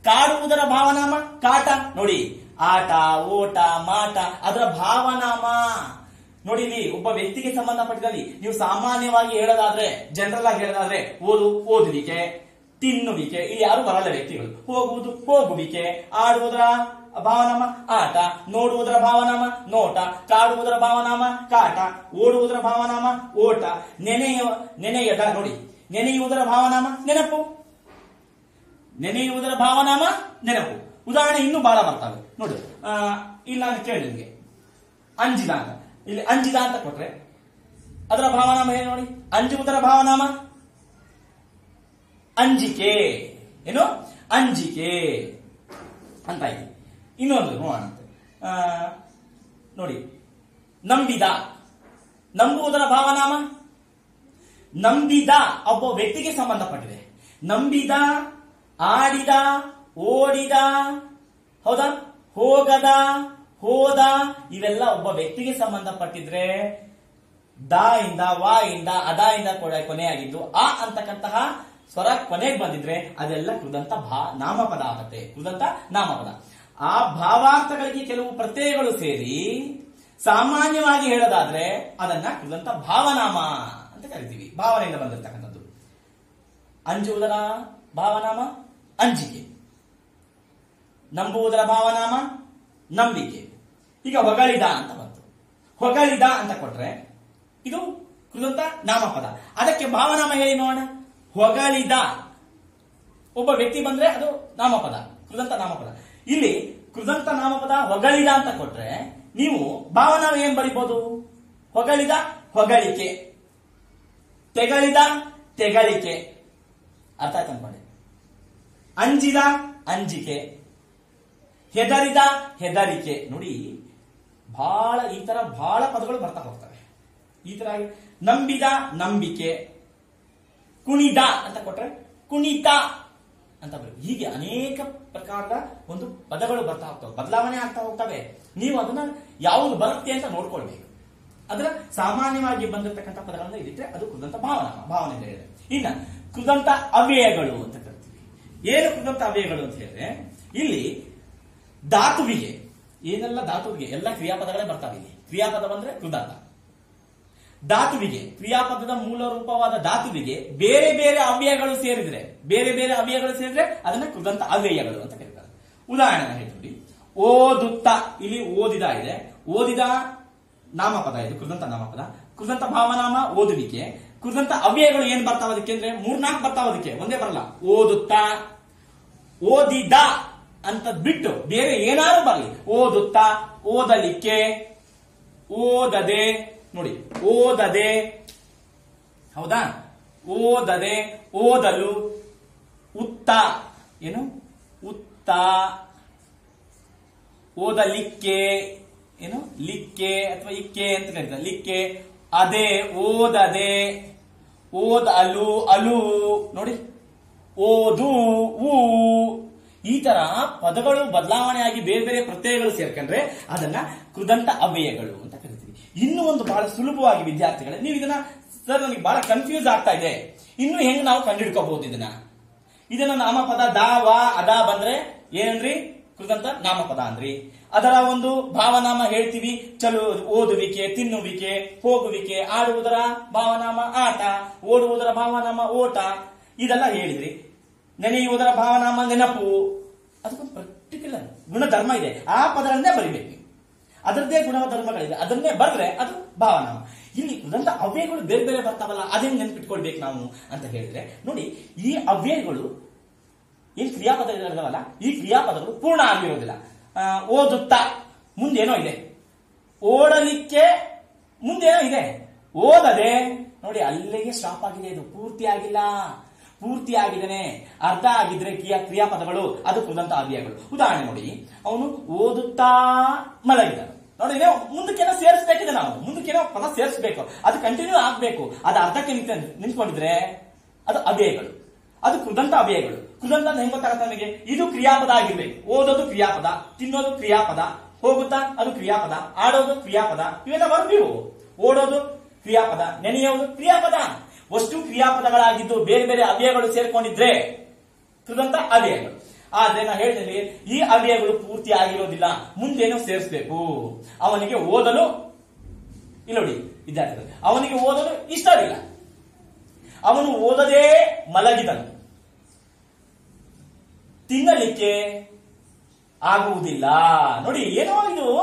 [SPEAKER 1] ಕಾಡುವುದರ ಭಾವನಾಮ ಕಾಟ. ನೋಡಿ, ಆಟ, ಓಟ, ಮಾಟ, ಅದರ ಭಾವನಾಮ. ನೋಡಿ, ಇಲ್ಲಿ ಒಬ್ಬ ವ್ಯಕ್ತಿಗೆ ಸಂಬಂಧಪಟ್ಟಲ್ಲಿ ನೀವು ಸಾಮಾನ್ಯವಾಗಿ ಹೇಳೋದಾದ್ರೆ ಜನರಲ್ ಆಗಿ ಹೇಳೋದಾದ್ರೆ, ಓದು, ಓದುವಿಕೆ, ತಿನ್ನುವಿಕೆ, ಇಲ್ಲಿ ಯಾರು ಬರಲ್ಲ ವ್ಯಕ್ತಿಗಳು. ಹೋಗುವುದು, ಹೋಗುವಿಕೆ, ಆಡುವುದರ ಭಾವನಾಮ, ಆಟ, ನೋಡುವುದರ ಭಾವನಾಮ, ನೋಟ, ಕಾಡುವುದರ ಭಾವನಾಮ, ಕಾಟ, ಓಡುವುದರ ಭಾವನಾಮ, ಓಟ, ನೆನೆಯ, ನೆನೆಯದ, ನೋಡಿ, ನೆನೆಯುವುದರ ಭಾವನಾಮ, ನೆನಪು. ನೆನೆಯುವುದರ ಭಾವನಾಮ, ನೆನಪು. ಉದಾಹರಣೆ ಇನ್ನೂ ಬಹಳ ಬರ್ತವೆ. ನೋಡು ಇಲ್ಲಿ ನಾನು ಕೇಳಿ ನಿಮಗೆ. ಅಂಜಿದಾಗ. ಇಲ್ಲಿ ಅಂಜಿದ ಅಂತ ಕೊಟ್ರೆ, ಅದರ ಭಾವನಾಮ ಏನು ನೋಡಿ? ಅಂಜುವುದರ ಭಾವನಾಮ? ಅಂಜಿಕೆ. ಏನು? ಅಂಜಿಕೆ. ಅಂತ ಇದೆ. ಇನ್ನೊಂದು ನೋಡೋಣ ನೋಡಿ. ನಂಬಿದ. ನಂಬುವುದರ ಭಾವನಾಮ? ನಂಬಿದ ಒಬ್ಬ ವ್ಯಕ್ತಿಗೆ ಸಂಬಂಧಪಟ್ಟಿದೆ. ನಂಬಿದ, ಆಡಿದ, ಓಡಿದ, ಹೌದಾ? ಹೋಗದ ಹೋದ ಇವೆಲ್ಲ ಒಬ್ಬ ವ್ಯಕ್ತಿಗೆ ಸಂಬಂಧಪಟ್ಟಿದ್ರೆ ದ ಇಂದ ವಾ ಇಂದ ಅದ ಇಂದ ಕೂಡ, ಕೊನೆಯಾಗಿದ್ದು, ಆ ಅಂತಕ್ಕಂತಹ ಸ್ವರ ಕೊನೆಗೆ ಬಂದಿದ್ರೆ ಅದೆಲ್ಲ ಕೃದಂತ ಭಾ, ನಾಮಪದ ಆಗತ್ತೆ. ಕೃದಂತ ನಾಮಪದ. ಆ ಭಾವಾರ್ಥಗಳಿಗೆ ಕೆಲವು ಪ್ರತ್ಯಯಗಳು ಸೇರಿ ಸಾಮಾನ್ಯವಾಗಿ ಹೇಳೋದಾದ್ರೆ ಅದನ್ನ ಕೃದಂತ ಭಾವನಾಮ ಅಂತ ಕರಿತೀವಿ. ಭಾವನೆಯಿಂದ ಬಂದಿರತಕ್ಕಂಥದ್ದು. ಅಂಜುವುದರ ಭಾವನಾಮ, ಅಂಜಿಕೆ. ನಂಬುವುದರ ಭಾವನಾಮ ನಂಬಿಕೆ. ಈಗ ಹೊಗಳಿದ ಅಂತ ಬಂತು. ಹೊಗಳಿದ ಅಂತ ಕೊಟ್ರೆ ಇದು ಕೃದಂತ ನಾಮಪದ. ಅದಕ್ಕೆ ಭಾವನಾಮ ಹೇಳಿ ನೋಡೋಣ. ಹೊಗಳಿದ ಒಬ್ಬ ವ್ಯಕ್ತಿ ಬಂದ್ರೆ ಅದು ನಾಮಪದ ಕೃದಂತ ನಾಮಪದ. ಇಲ್ಲಿ ಕೃದಂತ ನಾಮಪದ ಹೊಗಳಿದ ಅಂತ ಕೊಟ್ರೆ ನೀವು ಭಾವನಾಮ ಏನ್ ಬರಿಬಹುದು ಹೊಗಳಿದ ಹೊಗಳಿಕೆ ತೆಗಳಿದ, ತೆಗಳಿಕೆ. ಅರ್ಥ ಆಯ್ತು ಅನ್ಕೊಂಡೆ. ಅಂಜಿದ, ಅಂಜಿಕೆ. ಹೆದರಿದ ಹೆದರಿಕೆ. ನೋಡಿ ಬಹಳ ಈ ತರ ಬಹಳ ಪದಗಳು ಬರ್ತಾ ಹೋಗ್ತವೆ. ಈ ತರ ನಂಬಿದ ನಂಬಿಕೆ, ಕುಣಿದ ಅಂತ ಕೊಟ್ರೆ ಕುಣಿತ ಅಂತ ಬರುತ್ತೆ ಹೀಗೆ ಅನೇಕ ಪ್ರಕಾರದ ಒಂದು ಪದಗಳು ಬರ್ತಾ ಹೋಗ್ತವೆ. ಬದಲಾವಣೆ ಆಗ್ತಾ ಹೋಗ್ತವೆ. ನೀವು ಅದನ್ನ ಯಾವುದು ಬರುತ್ತೆ ಅಂತ ನೋಡ್ಕೊಳ್ಬೇಕು. ಅದರ ಸಾಮಾನ್ಯವಾಗಿ ಬಂದಿರತಕ್ಕಂಥ ಪದಗಳನ್ನ ಇದ್ರೆ ಅದು ಕೃದಂತ ಭಾವನ ಭಾವನೆ ಅಂತ ಹೇಳಿದ್ರೆ ಇನ್ನ ಕೃದಂತ ಅವ್ಯಯಗಳು ಅಂತ ಕರಿತೀವಿ. ಏನು ಕೃದಂತ ಅವ್ಯಯಗಳು ಅಂತ ಹೇಳಿದ್ರೆ, ಇಲ್ಲಿ ಧಾತುವಿಗೆ, ಏನೆಲ್ಲ ಧಾತುವಿಗೆ, ಎಲ್ಲ ಕ್ರಿಯಾಪದಗಳೇ ಬರ್ತಾವೆ ಇಲ್ಲಿ. ಕ್ರಿಯಾಪದ ಬಂದ್ರೆ ಕೃದಾತ ಧಾತುವಿಗೆ, ಕ್ರಿಯಾಪದದ ಮೂಲ ರೂಪವಾದ ಧಾತುವಿಗೆ ಬೇರೆ ಬೇರೆ ಅವ್ಯಯಗಳು ಸೇರಿದ್ರೆ, ಬೇರೆ ಬೇರೆ ಅವ್ಯಯಗಳು ಸೇರಿದ್ರೆ ಅದನ್ನ ಕೃದಂತ ಅವ್ಯಯಗಳು ಅಂತ ಕರೀತಾರೆ. ಉದಾಹರಣೆ ಹೇಳ್ತೀವಿ ಓದುತ್ತ, ಇಲ್ಲಿ ಓದಿದ ಇದೆ. ಓದಿದ ನಾಮಪದ, ಇದು ಕೃದಂತ ನಾಮಪದ. ಕೃದಂತ ಭಾವನಾಮ ಓದುವಿಕೆ. ಕೃದಂತ ಅವ್ಯಯಗಳು ಏನ್ ಬರ್ತಾವ ಅದಕ್ಕೆ ಅಂದ್ರೆ ಮೂರ್ನಾಲ್ಕು ಬರ್ತಾವ ಅದಕ್ಕೆ, ಒಂದೇ ಬರಲ್ಲ. ಓದುತ್ತಾ, ಓದಿದ. ಅಂತ ಬಿಟ್ಟು ಬೇರೆ ಏನಾದ್ರು ಬರಲಿ. ಓದುತ್ತಾ, ಓದಲಿಕ್ಕೆ, ಓದದೆ, ನೋಡಿ, ಓದದೆ, ಹೌದಾ? ಓದದೆ, ಓದಲು, ಉತ್ತ, ಏನು? ಉತ್ತ, ಓದಲಿಕ್ಕೆ, ಏನು? ಲಿಕ್ಕೆ ಅಥವಾ ಇಕ್ಕೆ ಅಂತ ಕರೀತಾರೆ. ಲಿಕ್ಕೆ, ಅದೇ, ಓದದೆ, ಓದಲು, ಅಲು, ನೋಡಿ, ಓದು, ಊ ಈ ತರ ಪದಗಳು ಬದಲಾವಣೆಯಾಗಿ ಬೇರೆ ಬೇರೆ ಪ್ರತ್ಯಯಗಳು ಸೇರ್ಕೊಂಡ್ರೆ ಅದನ್ನ ಕೃದಂತ ಅವ್ಯಯಗಳು ಅಂತ ಕರಿತೀವಿ. ಇನ್ನೂ ಒಂದು ಬಹಳ ಸುಲಭವಾಗಿ ವಿದ್ಯಾರ್ಥಿಗಳೇ, ನೀವು ಇದನ್ನ ಸರ್ ನನಗೆ ಬಹಳ ಕನ್ಫ್ಯೂಸ್ ಆಗ್ತಾ ಇದೆ. ಇನ್ನು ಹೆಂಗ್ ನಾವು ಕಂಡುಹಿಡ್ಕೋಬಹುದು ಇದನ್ನ? ಇದನ್ನ ನಾಮಪದ ದಾ, ವಾ, ಅದ ಬಂದ್ರೆ ಏನಂದ್ರಿ? ಕೃದಂತ ನಾಮಪದ ಅಂದ್ರಿ. ಅದರ ಒಂದು ಭಾವನಾಮ ಹೇಳ್ತೀವಿ. ಚಲು, ಓದುವಿಕೆ, ತಿನ್ನುವಿಕೆ, ಹೋಗುವಿಕೆ, ಆಡುವುದರ ಭಾವನಾಮ ಆಟ, ಓಡುವುದರ ಭಾವನಾಮ ಓಟ, ಇದೆಲ್ಲ ಹೇಳಿದ್ರಿ. ನೆನೆಯುವುದರ ಭಾವನಾಮ ನೆನಪು ಅದಕ್ಕೊಂದು ಪರ್ಟಿಕ್ಯುಲರ್ ಗುಣಧರ್ಮ ಇದೆ. ಆ ಪದರನ್ನೇ ಬರಿಬೇಕು. ಅದರದ್ದೇ ಗುಣಧರ್ಮಗಳಿದೆ ಅದನ್ನೇ ಬರೆದ್ರೆ ಅದು ಭಾವನಾಮ ಇಲ್ಲಿ ಕೃದಂತ ಅವ್ಯಯಗಳು ಬೇರೆ ಬೇರೆ ಬರ್ತಾವಲ್ಲ, ಅದೇನು ನೆನ್ಪಿಟ್ಕೊಳ್ಬೇಕು ನಾವು ಅಂತ ಹೇಳಿದ್ರೆ, ನೋಡಿ, ಈ ಅವ್ಯಯಗಳು ಏನ್ ಕ್ರಿಯಾಪದಗಳಿದಾವಲ್ಲ ಈ ಕ್ರಿಯಾಪದಗಳು ಪೂರ್ಣ ಆಗಿರೋದಿಲ್ಲ. ಓದುತ್ತಾ ಮುಂದೇನೋ ಇದೆ. ಓಡಲಿಕ್ಕೆ ಮುಂದೇನೋ ಇದೆ. ಓದದೆ, ನೋಡಿ, ಅಲ್ಲಿಗೆ ಸ್ಟಾಪ್ ಆಗಿದೆ ಇದು ಪೂರ್ತಿ ಆಗಿಲ್ಲ. ಪೂರ್ತಿ ಆಗಿದನೆ ಅರ್ಧ ಆಗಿದ್ರೆ ಕ್ರಿಯಾ ಕ್ರಿಯಾಪದಗಳು ಅದು ಕೃದಂತ ಅವ್ಯಯಗಳು ಉದಾಹರಣೆ ನೋಡಿ. ಅವನು ಓದುತ್ತಾ ಮಲಗಿದ ನೋಡಿ ಮುಂದಕ್ಕೆನ ಸೇರಿಸ್ಬೇಕಿದೆ ನಾವು. ಮುಂದಕ್ಕೇನೋ ಪದ ಸೇರಿಸಬೇಕು. ಅದು ಕಂಟಿನ್ಯೂ ಆಗ್ಬೇಕು. ಅದು ಅರ್ಧಕ್ಕೆ ನಿಂತ ನಿಂತ್ಕೊಂಡಿದ್ರೆ ಅದು ಅವ್ಯಯಗಳು. ಅದು ಕೃದಂತ ಅವ್ಯಯಗಳು. ಕೃದಂತ ಹೆಂಗ್ ಗೊತ್ತಾಗತ್ತೆ ನಮಗೆ? ಇದು ಕ್ರಿಯಾಪದ ಆಗಿರ್ಬೇಕು. ಓದೋದು ಕ್ರಿಯಾಪದ, ತಿನ್ನೋದು ಕ್ರಿಯಾಪದ, ಹೋಗುತ್ತಾ ಅದು ಕ್ರಿಯಾಪದ, ಆಡೋದು ಕ್ರಿಯಾಪದ. ಇವೆಲ್ಲ ಬರ್ತೀವು ಓಡೋದು ಕ್ರಿಯಾಪದ, ನೆನೆಯೋದು ಕ್ರಿಯಾಪದ. ವಸ್ತು ಕ್ರಿಯಾಪದಗಳಾಗಿದ್ದು ಬೇರೆ ಬೇರೆ ಅವ್ಯಯಗಳು ಸೇರ್ಕೊಂಡಿದ್ರೆ ಕೃದಂತ ಅವ್ಯಯಗಳು. ಆದ್ರೆ ನಾ ಹೇಳಿದಲ್ಲಿ ಈ ಅವ್ಯಯಗಳು ಪೂರ್ತಿ ಆಗಿರೋದಿಲ್ಲ. ಮುಂದೇನು ಸೇರಿಸಬೇಕು. ಅವನಿಗೆ ಓದಲು, ಇಲ್ಲ ನೋಡಿ ವಿದ್ಯಾರ್ಥಿಗಳು, ಅವನಿಗೆ ಓದಲು ಇಷ್ಟವಿಲ್ಲ. ಅವನು ಓದದೇ ಮಲಗಿದನು. ತಿನ್ನಲಿಕ್ಕೆ ಆಗುವುದಿಲ್ಲ. ನೋಡಿ, ಏನೋ ಇದು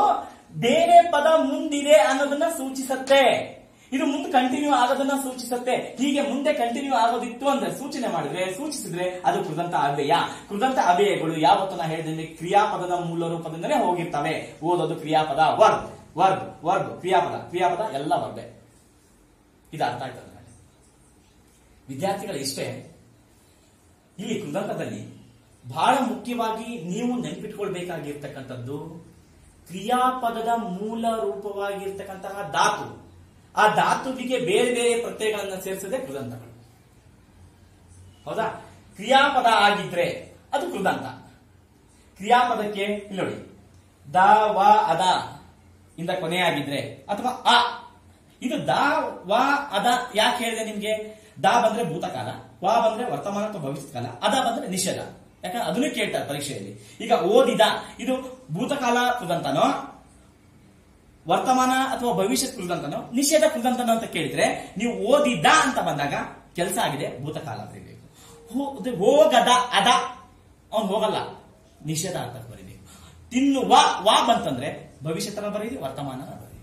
[SPEAKER 1] ಬೇರೆ ಪದ ಮುಂದಿದೆ ಅನ್ನೋದನ್ನ ಸೂಚಿಸತ್ತೆ. ಇದು ಮುಂದೆ ಕಂಟಿನ್ಯೂ ಆಗೋದನ್ನ ಸೂಚಿಸುತ್ತೆ. ಹೀಗೆ ಮುಂದೆ ಕಂಟಿನ್ಯೂ ಆಗೋದಿತ್ತು ಅಂದ್ರೆ ಸೂಚನೆ ಮಾಡಿದ್ರೆ, ಸೂಚಿಸಿದ್ರೆ ಅದು ಕೃದಂತ ಅವ್ಯಯ ಕೃದಂತ ಅವ್ಯಯಗಳು ಯಾವತ್ತು ನಾ ಹೇಳಿದ್ರೆ ಕ್ರಿಯಾಪದದ ಮೂಲ ರೂಪದಿಂದಲೇ ಹೋಗಿರ್ತವೆ. ಓದೋದು ಕ್ರಿಯಾಪದ, ವರ್ಬ್ ವರ್ಬ್ ವರ್ಬ್, ಕ್ರಿಯಾಪದ ಕ್ರಿಯಾಪದ ಎಲ್ಲ ವರ್ಬೆ. ಇದು ಅರ್ಥ ಆಯ್ತದ ವಿದ್ಯಾರ್ಥಿಗಳ, ಇಷ್ಟೇ, ಇಲ್ಲಿ ಕೃದಂತದಲ್ಲಿ ಬಹಳ ಮುಖ್ಯವಾಗಿ ನೀವು ನೆನಪಿಟ್ಕೊಳ್ಬೇಕಾಗಿರ್ತಕ್ಕಂಥದ್ದು ಕ್ರಿಯಾಪದದ ಮೂಲ ರೂಪವಾಗಿರ್ತಕ್ಕಂತಹ ಧಾತು. ಆ ಧಾತುವಿಗೆ ಬೇರೆ ಬೇರೆ ಪ್ರತ್ಯಯಗಳನ್ನು ಸೇರಿಸದೆ ಕೃದಂತಗಳು. ಹೌದಾ? ಕ್ರಿಯಾಪದ ಆಗಿದ್ರೆ ಅದು ಕೃದಂತ. ಕ್ರಿಯಾಪದಕ್ಕೆ ಇಲ್ಲಿ ನೋಡಿ. ದ, ವ, ಅದ ಇಂದ ಕೊನೆಯಾಗಿದ್ರೆ ಅಥವಾ ಅ. ಇದು ದ, ವ, ಅದ ಯಾಕೆ ಹೇಳಿದೆ ನಿಮ್ಗೆ? ದ ಬಂದ್ರೆ ಭೂತಕಾಲ, ವ ಬಂದ್ರೆ ವರ್ತಮಾನ ಅಥವಾ ಭವಿಷ್ಯಕಾಲ ಅದ ಬಂದ್ರೆ ನಿಷೇಧ. ಯಾಕಂದ್ರೆ ಅದನ್ನು ಕೇಳ್ತಾರೆ ಪರೀಕ್ಷೆಯಲ್ಲಿ. ಈಗ ಓದಿದ, ಇದು ಭೂತಕಾಲ ಕೃದಂತನೋ? ವರ್ತಮಾನ ಅಥವಾ ಭವಿಷ್ಯತ್ ಕೃದಂತನೋ ನಿಷೇಧ ಕೃದಂತನೋ ಅಂತ ಕೇಳಿದ್ರೆ, ನೀವು ಓದಿದ ಅಂತ ಬಂದಾಗ ಕೆಲಸ ಆಗಿದೆ, ಭೂತಕಾಲ ಅಂತ ಹೇಳಬೇಕು. ಹೋಗದ, ಅದ, ಅವ್ನು ಹೋಗಲ್ಲ. ನಿಷೇಧ ಅಂತ ಬರೀಬೇಕು. ತಿನ್ನುವ, ವಾ ಬಂತಂದ್ರೆ ಭವಿಷ್ಯತನ ಬರೀರಿ, ವರ್ತಮಾನ ಬರೀರಿ.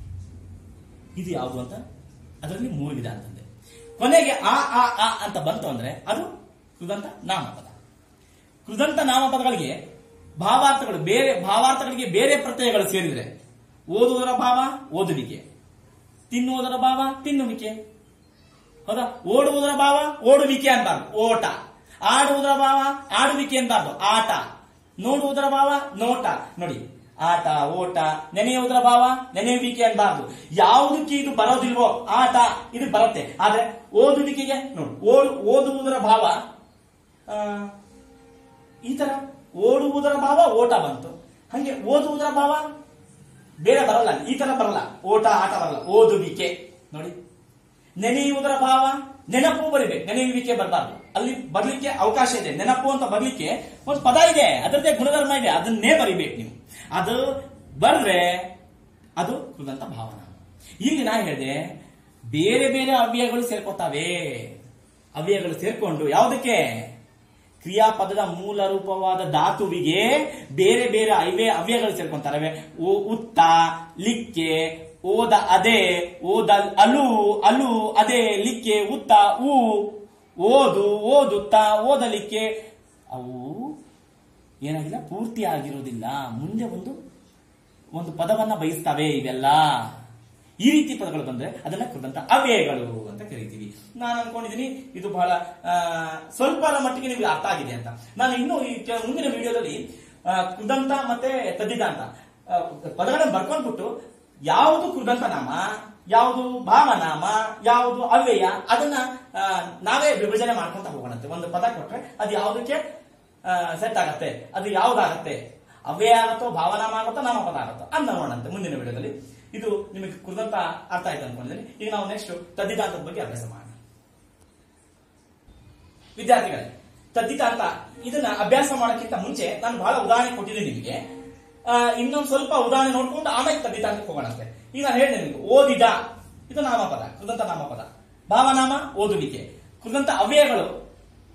[SPEAKER 1] ಇದು ಯಾವುದು ಅಂತ? ಅದರಲ್ಲಿ ಮೂರು ವಿಧ ಅಂತಂದ್ರೆ ಕೊನೆಗೆ ಆ ಆ ಆ ಅಂತ ಬಂತು ಅಂದ್ರೆ ಅದು ಕೃದಂತ ನಾಮಪದ. ಕೃದಂತ ನಾಮಪದಗಳಿಗೆ ಭಾವಾರ್ಥಗಳು, ಬೇರೆ ಭಾವಾರ್ಥಗಳಿಗೆ ಬೇರೆ ಪ್ರತ್ಯಯಗಳು ಸೇರಿದ್ರೆ ಓದುವುದರ ಭಾವ ಓದುವಿಕೆ. ತಿನ್ನುವುದರ ಭಾವ ತಿನ್ನುವಿಕೆ. ಹೌದಾ? ಓಡುವುದರ ಭಾವ ಓಡುವಿಕೆ ಅಂತಾರು ಓಟ. ಆಡುವುದರ ಭಾವ ಆಡುವಿಕೆ ಅಂತಾರು ಆಟ. ನೋಡುವುದರ ಭಾವ ನೋಟ. ನೋಡಿ, ಆಟ, ಓಟ ನೆನೆಯುವುದರ ಭಾವ ನೆನೆಯುವಿಕೆ ಅನ್ಬಾರ್ದು ಯಾವುದಕ್ಕೆ ಇದು ಬರೋದಿಲ್ವೋ ಆಟ ಇದು ಬರುತ್ತೆ. ಆದ್ರೆ ಓದುವಿಕೆಗೆ ನೋಡಿ, ಓಡು ಓದುವುದರ ಭಾವ ಈ ತರ ಓಡುವುದರ ಭಾವ ಓಟ ಬಂತು. ಹಂಗೆ ಓದುವುದರ ಭಾವ ಬೇರೆ ಬರಲ್ಲ, ಈ ತರ ಬರಲ್ಲ. ಓಟ ಆಟ ಬರಲ್ಲ. ಓದುವಿಕೆ. ನೋಡಿ. ನೆನೆಯುವುದರ ಭಾವ, ನೆನಪು ಬರಿಬೇಕು. ನೆನೆಯುವಿಕೆ ಬರಬಾರ್ದು. ಅಲ್ಲಿ ಬರಲಿಕ್ಕೆ ಅವಕಾಶ ಇದೆ. ನೆನಪು ಅಂತ ಬರಲಿಕ್ಕೆ ಒಂದು ಪದ ಇದೆ. ಅದರದೇ ಗುಣಧರ್ಮ ಇದೆ. ಅದನ್ನೇ ಬರಿಬೇಕು ನೀವು. ಅದು ಬರ್ರೆ ಅದು ಕೃದಂತ ಭಾವನ. ಇಲ್ಲಿ ನಾ ಹೇಳಿದೆ, ಬೇರೆ ಬೇರೆ ಅವ್ಯಯಗಳು ಸೇರ್ಕೋತಾವೆ ಅವ್ಯಯಗಳು ಸೇರ್ಕೊಂಡು ಯಾವುದಕ್ಕೆ? ಕ್ರಿಯಾಪದದ ಮೂಲ ರೂಪವಾದ ಧಾತುವಿಗೆ ಬೇರೆ ಬೇರೆ ಅವ್ಯಯ ಅವ್ಯಗಳು ಸೇರ್ಕೊಂತಾರೆ ಓ ಉತ್ತ, ಲಿಕ್ಕೆ, ಓದ, ಅದೇ ಓದ ಅಲು ಅಲು, ಅದೇ, ಲಿಕ್ಕೆ, ಉತ್ತ ಊ ಓದು, ಓದುತ್ತ, ಓದಲಿಕ್ಕೆ. ಅವು ಏನಾಗಿಲ್ಲ ಪೂರ್ತಿ ಆಗಿರುವುದಿಲ್ಲ ಮುಂದೆ ಒಂದು ಒಂದು ಪದವನ್ನ ಬಯಸ್ತವೆ ಇವೆಲ್ಲ. ಈ ರೀತಿ ಪದಗಳು ಬಂದ್ರೆ ಅದನ್ನ ಕೃದಂತ ಅವ್ಯಯಗಳು ಅಂತ ಕರಿತೀವಿ. ನಾನು ಅನ್ಕೊಂಡಿದ್ದೀನಿ ಇದು ಬಹಳ ಸ್ವಲ್ಪ ಮಟ್ಟಿಗೆ ನಿಮಗೆ ಅರ್ಥ ಆಗಿದೆ ಅಂತ. ನಾನು ಇನ್ನು ಈ ಮುಂದಿನ ವಿಡಿಯೋದಲ್ಲಿ ಕುದಂತ ಮತ್ತೆ ತದ್ದಿದಾಂತ ಪದಗಳನ್ನು ಬರ್ಕೊಂಡ್ಬಿಟ್ಟು ಯಾವುದು ಕೃದಂತ ನಾಮ ಯಾವುದು ಭಾವನಾಮ, ಯಾವುದು ಅವ್ಯಯ, ಅದನ್ನ ನಾವೇ ವಿಭಜನೆ ಮಾಡ್ಕೊಂತ ಹೋಗೋಣಂತೆ. ಒಂದು ಪದ ಕೊಟ್ರೆ ಅದು ಯಾವುದಕ್ಕೆ ಸೆಟ್ ಆಗತ್ತೆ, ಅದು ಯಾವ್ದಾಗತ್ತೆ? ಅವ್ಯಯ ಆಗತ್ತೋ, ಭಾವನಾಮ ಆಗುತ್ತೋ, ನಾಮಪದ ಆಗುತ್ತೋ? ಅಂತ ನೋಡೋಣಂತೆ ಮುಂದಿನ ವಿಡಿಯೋದಲ್ಲಿ. ಇದು ನಿಮಗೆ ಕೃದಂತ ಅರ್ಥ ಆಯ್ತು ಅನ್ಕೊಂಡಿದ್ದೀನಿ. ಈಗ ನಾವು ನೆಕ್ಸ್ಟ್ ತದ್ದಿತಾಂತದ ಬಗ್ಗೆ ಅಭ್ಯಾಸ ಮಾಡೋಣ. ವಿದ್ಯಾರ್ಥಿಗಳೇ, ತದ್ದಿತಾಂತ ಇದನ್ನ ಅಭ್ಯಾಸ ಮಾಡೋಕ್ಕಿಂತ ಮುಂಚೆ ನಾನು ಬಹಳ ಉದಾಹರಣೆ ಕೊಟ್ಟಿದ್ದೀನಿ ನಿಮಗೆ. ಇನ್ನೊಂದು ಸ್ವಲ್ಪ ಉದಾಹರಣೆ ನೋಡ್ಕೊಂಡು ಆಮೇಲೆ ತದ್ದಿತಾಂತಕ್ಕೆ ಹೋಗೋಣಂತೆ ಈಗ ನಾನು ಹೇಳಿದೆ ನಿಮ್ಗೆ, ಓದಿದ. ಇದು ನಾಮಪದ ಕೃದಂತ ನಾಮಪದ. ಭಾವನಾಮ, ಓದುವಿಕೆ. ಕೃದಂತ ಅವ್ಯಯಗಳು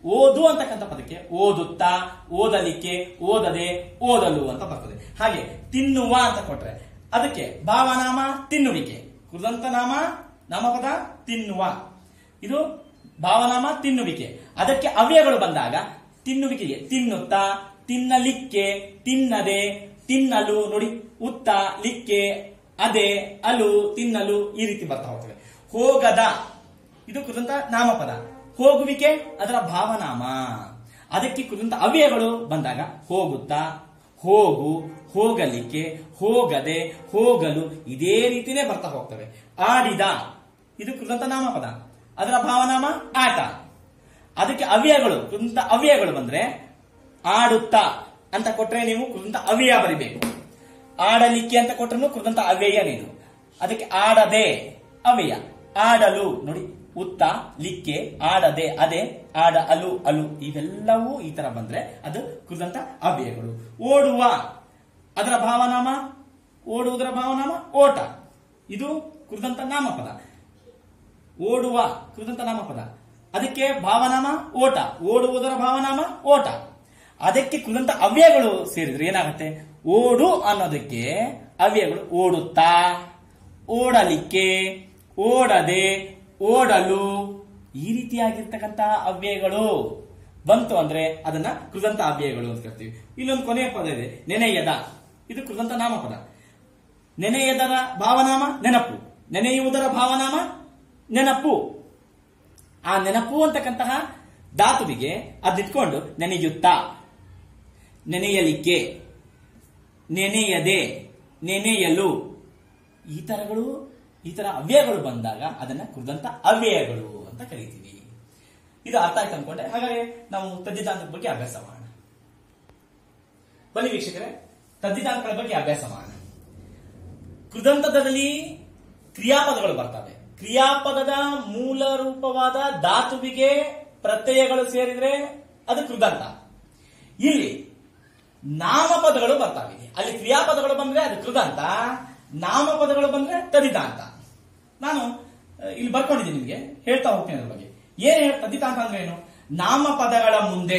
[SPEAKER 1] ಓದು ಅಂತಕ್ಕಂಥ ಪದಕ್ಕೆ ಓದುತ್ತಾ, ಓದಲಿಕ್ಕೆ, ಓದದೆ, ಓದಲು ಅಂತ ಬರ್ತದೆ. ಹಾಗೆ ತಿನ್ನುವ ಅಂತ ಕೊಟ್ರೆ. ಅದಕ್ಕೆ ಭಾವನಾಮ ತಿನ್ನುವಿಕೆ. ಕೃದಂತ ನಾಮ, ನಾಮಪದ ತಿನ್ನುವ. ಇದು ಭಾವನಾಮ ತಿನ್ನುವಿಕೆ. ಅದಕ್ಕೆ ಅವ್ಯಯಗಳು ಬಂದಾಗ ತಿನ್ನುವಿಕೆಗೆ ತಿನ್ನುತ್ತಾ, ತಿನ್ನಲಿಕ್ಕೆ ತಿನ್ನದೆ, ತಿನ್ನಲು ನೋಡಿ, ಉತ್ತ, ಲಿಕ್ಕೆ, ಅದೇ, ಅಲು, ತಿನ್ನಲು ಈ ರೀತಿ ಬರ್ತಾ ಹೋಗ್ತವೆ. ಹೋಗದ. ಇದು ಕೃದಂತ ನಾಮಪದ. ಹೋಗುವಿಕೆ ಅದರ ಭಾವನಾಮ. ಅದಕ್ಕೆ ಕೃದಂತ ಅವ್ಯಯಗಳು ಬಂದಾಗ ಹೋಗುತ್ತಾ ಹೋಗು, ಹೋಗಲಿಕ್ಕೆ, ಹೋಗದೆ, ಹೋಗಲು ಇದೇ ರೀತಿನೇ ಬರ್ತಾ ಹೋಗ್ತವೆ. ಆಡಿದ, ಇದು ಕೃತಂತ ನಾಮಪದ. ಅದರ ಭಾವನಾಮ ಆಟ. ಅದಕ್ಕೆ ಅವ್ಯಯಗಳು, ಕೃತಂತ ಅವ್ಯಯಗಳು ಬಂದ್ರೆ ಆಡುತ್ತಾ ಅಂತ ಕೊಟ್ರೆ ನೀವು ಕೃತಂತ ಅವ್ಯಯ ಬರಿಬೇಕು. ಆಡಲಿಕ್ಕೆ ಅಂತ ಕೊಟ್ರೂ ಕೃತಂತ ಅವ್ಯಯ ನೀನು. ಅದಕ್ಕೆ ಆಡದೆ, ಅವ್ಯಯ. ಆಡಲು, ನೋಡಿ. ಉತ್ತ, ಲಿಕ್ಕೆ, ಆಡದೆ, ಅದೆ, ಆಡ, ಅಲು ಅಲು ಇವೆಲ್ಲವೂ ಈ ತರ ಬಂದ್ರೆ ಅದು ಕೃದಂತ ಅವ್ಯಯಗಳು. ಓಡುವ, ಅದರ ಭಾವನಾಮ? ಓಡುವುದರ ಭಾವನಾಮ? ಓಟ. ಇದು ಕೃದಂತ ನಾಮಪದ. ಓಡುವ ಕೃದಂತ ನಾಮಪದ. ಅದಕ್ಕೆ ಭಾವನಾಮ? ಓಟ. ಓಡುವುದರ ಭಾವನಾಮ? ಓಟ. ಅದಕ್ಕೆ ಕೃದಂತ ಅವ್ಯಯಗಳು ಸೇರಿದ್ರೆ ಏನಾಗುತ್ತೆ? ಓಡು ಅನ್ನೋದಕ್ಕೆ ಅವ್ಯಯಗಳು ಓಡುತ್ತಾ, ಓಡಲಿಕ್ಕೆ, ಓಡದೆ ಓಡಲು ಈ ರೀತಿಯಾಗಿರ್ತಕ್ಕಂತಹ ಅವ್ಯಯಗಳು. ಬಂತು ಅಂದ್ರೆ ಅದನ್ನ ಕೃದಂತ ಅವ್ಯಯಗಳು ಅಂತ ಕರ್ತೀವಿ. ಇಲ್ಲೊಂದು ಕೊನೆಯ ಪದ ಇದೆ, ನೆನೆಯದ. ಇದು ಕೃದಂತ ನಾಮಪದ. ನೆನೆಯದರ ಭಾವನಾಮ ನೆನಪು. ನೆನೆಯುವುದರ ಭಾವನಾಮ ನೆನಪು. ಆ ನೆನಪು ಅಂತಕ್ಕಂತಹ ಧಾತುವಿಗೆ ಅದಿಟ್ಕೊಂಡು ನೆನೆಯುತ್ತಾ. ನೆನೆಯಲಿಕ್ಕೆ. ನೆನೆಯದೆ. ನೆನೆಯಲು. ಈ ತರಗಳು ಈ ತರ ಅವ್ಯಯಗಳು ಬಂದಾಗ ಅದನ್ನ ಕೃದಂತ ಅವ್ಯಯಗಳು ಅಂತ ಕರಿತೀವಿ. ಇದು ಅರ್ಥ ಆಯ್ತು ಅನ್ಕೊಂಡೆ? ಹಾಗಾಗಿ ನಾವು ತದ್ದಿತಾಂತದ ಬಗ್ಗೆ ಅಭ್ಯಾಸ ಮಾಡೋಣ. ಬನ್ನಿ ವೀಕ್ಷಕರೇ ತದ್ದಿತಾಂತಗಳ ಬಗ್ಗೆ ಅಭ್ಯಾಸ ಮಾಡೋಣ. ಕೃದಂತದಲ್ಲಿ ಕ್ರಿಯಾಪದಗಳು ಬರ್ತವೆ. ಕ್ರಿಯಾಪದದ ಮೂಲ ರೂಪವಾದ ಧಾತುವಿಗೆ ಪ್ರತ್ಯಯಗಳು ಸೇರಿದ್ರೆ ಅದು ಕೃದಂತ ಇಲ್ಲಿ ನಾಮಪದಗಳು ಬರ್ತವೆ. ಅಲ್ಲಿ ಕ್ರಿಯಾಪದಗಳು ಬಂದ್ರೆ ಅದು ಕೃದಂತ ನಾಮಪದಗಳು ಬಂದ್ರೆ ತದಿತಾಂತ ನಾನು ಇಲ್ಲಿ ಬರ್ಕೊಂಡಿದ್ದೀನಿ ನಿಮಗೆ. ಹೇಳ್ತಾ ಹೋಗ್ತೀನಿ ಅದ್ರ ಬಗ್ಗೆ. ಏನ್ ಹೇಳ್- ತದಿತಾಂತ ಅಂದ್ರೆ ಏನು? ನಾಮಪದಗಳ ಮುಂದೆ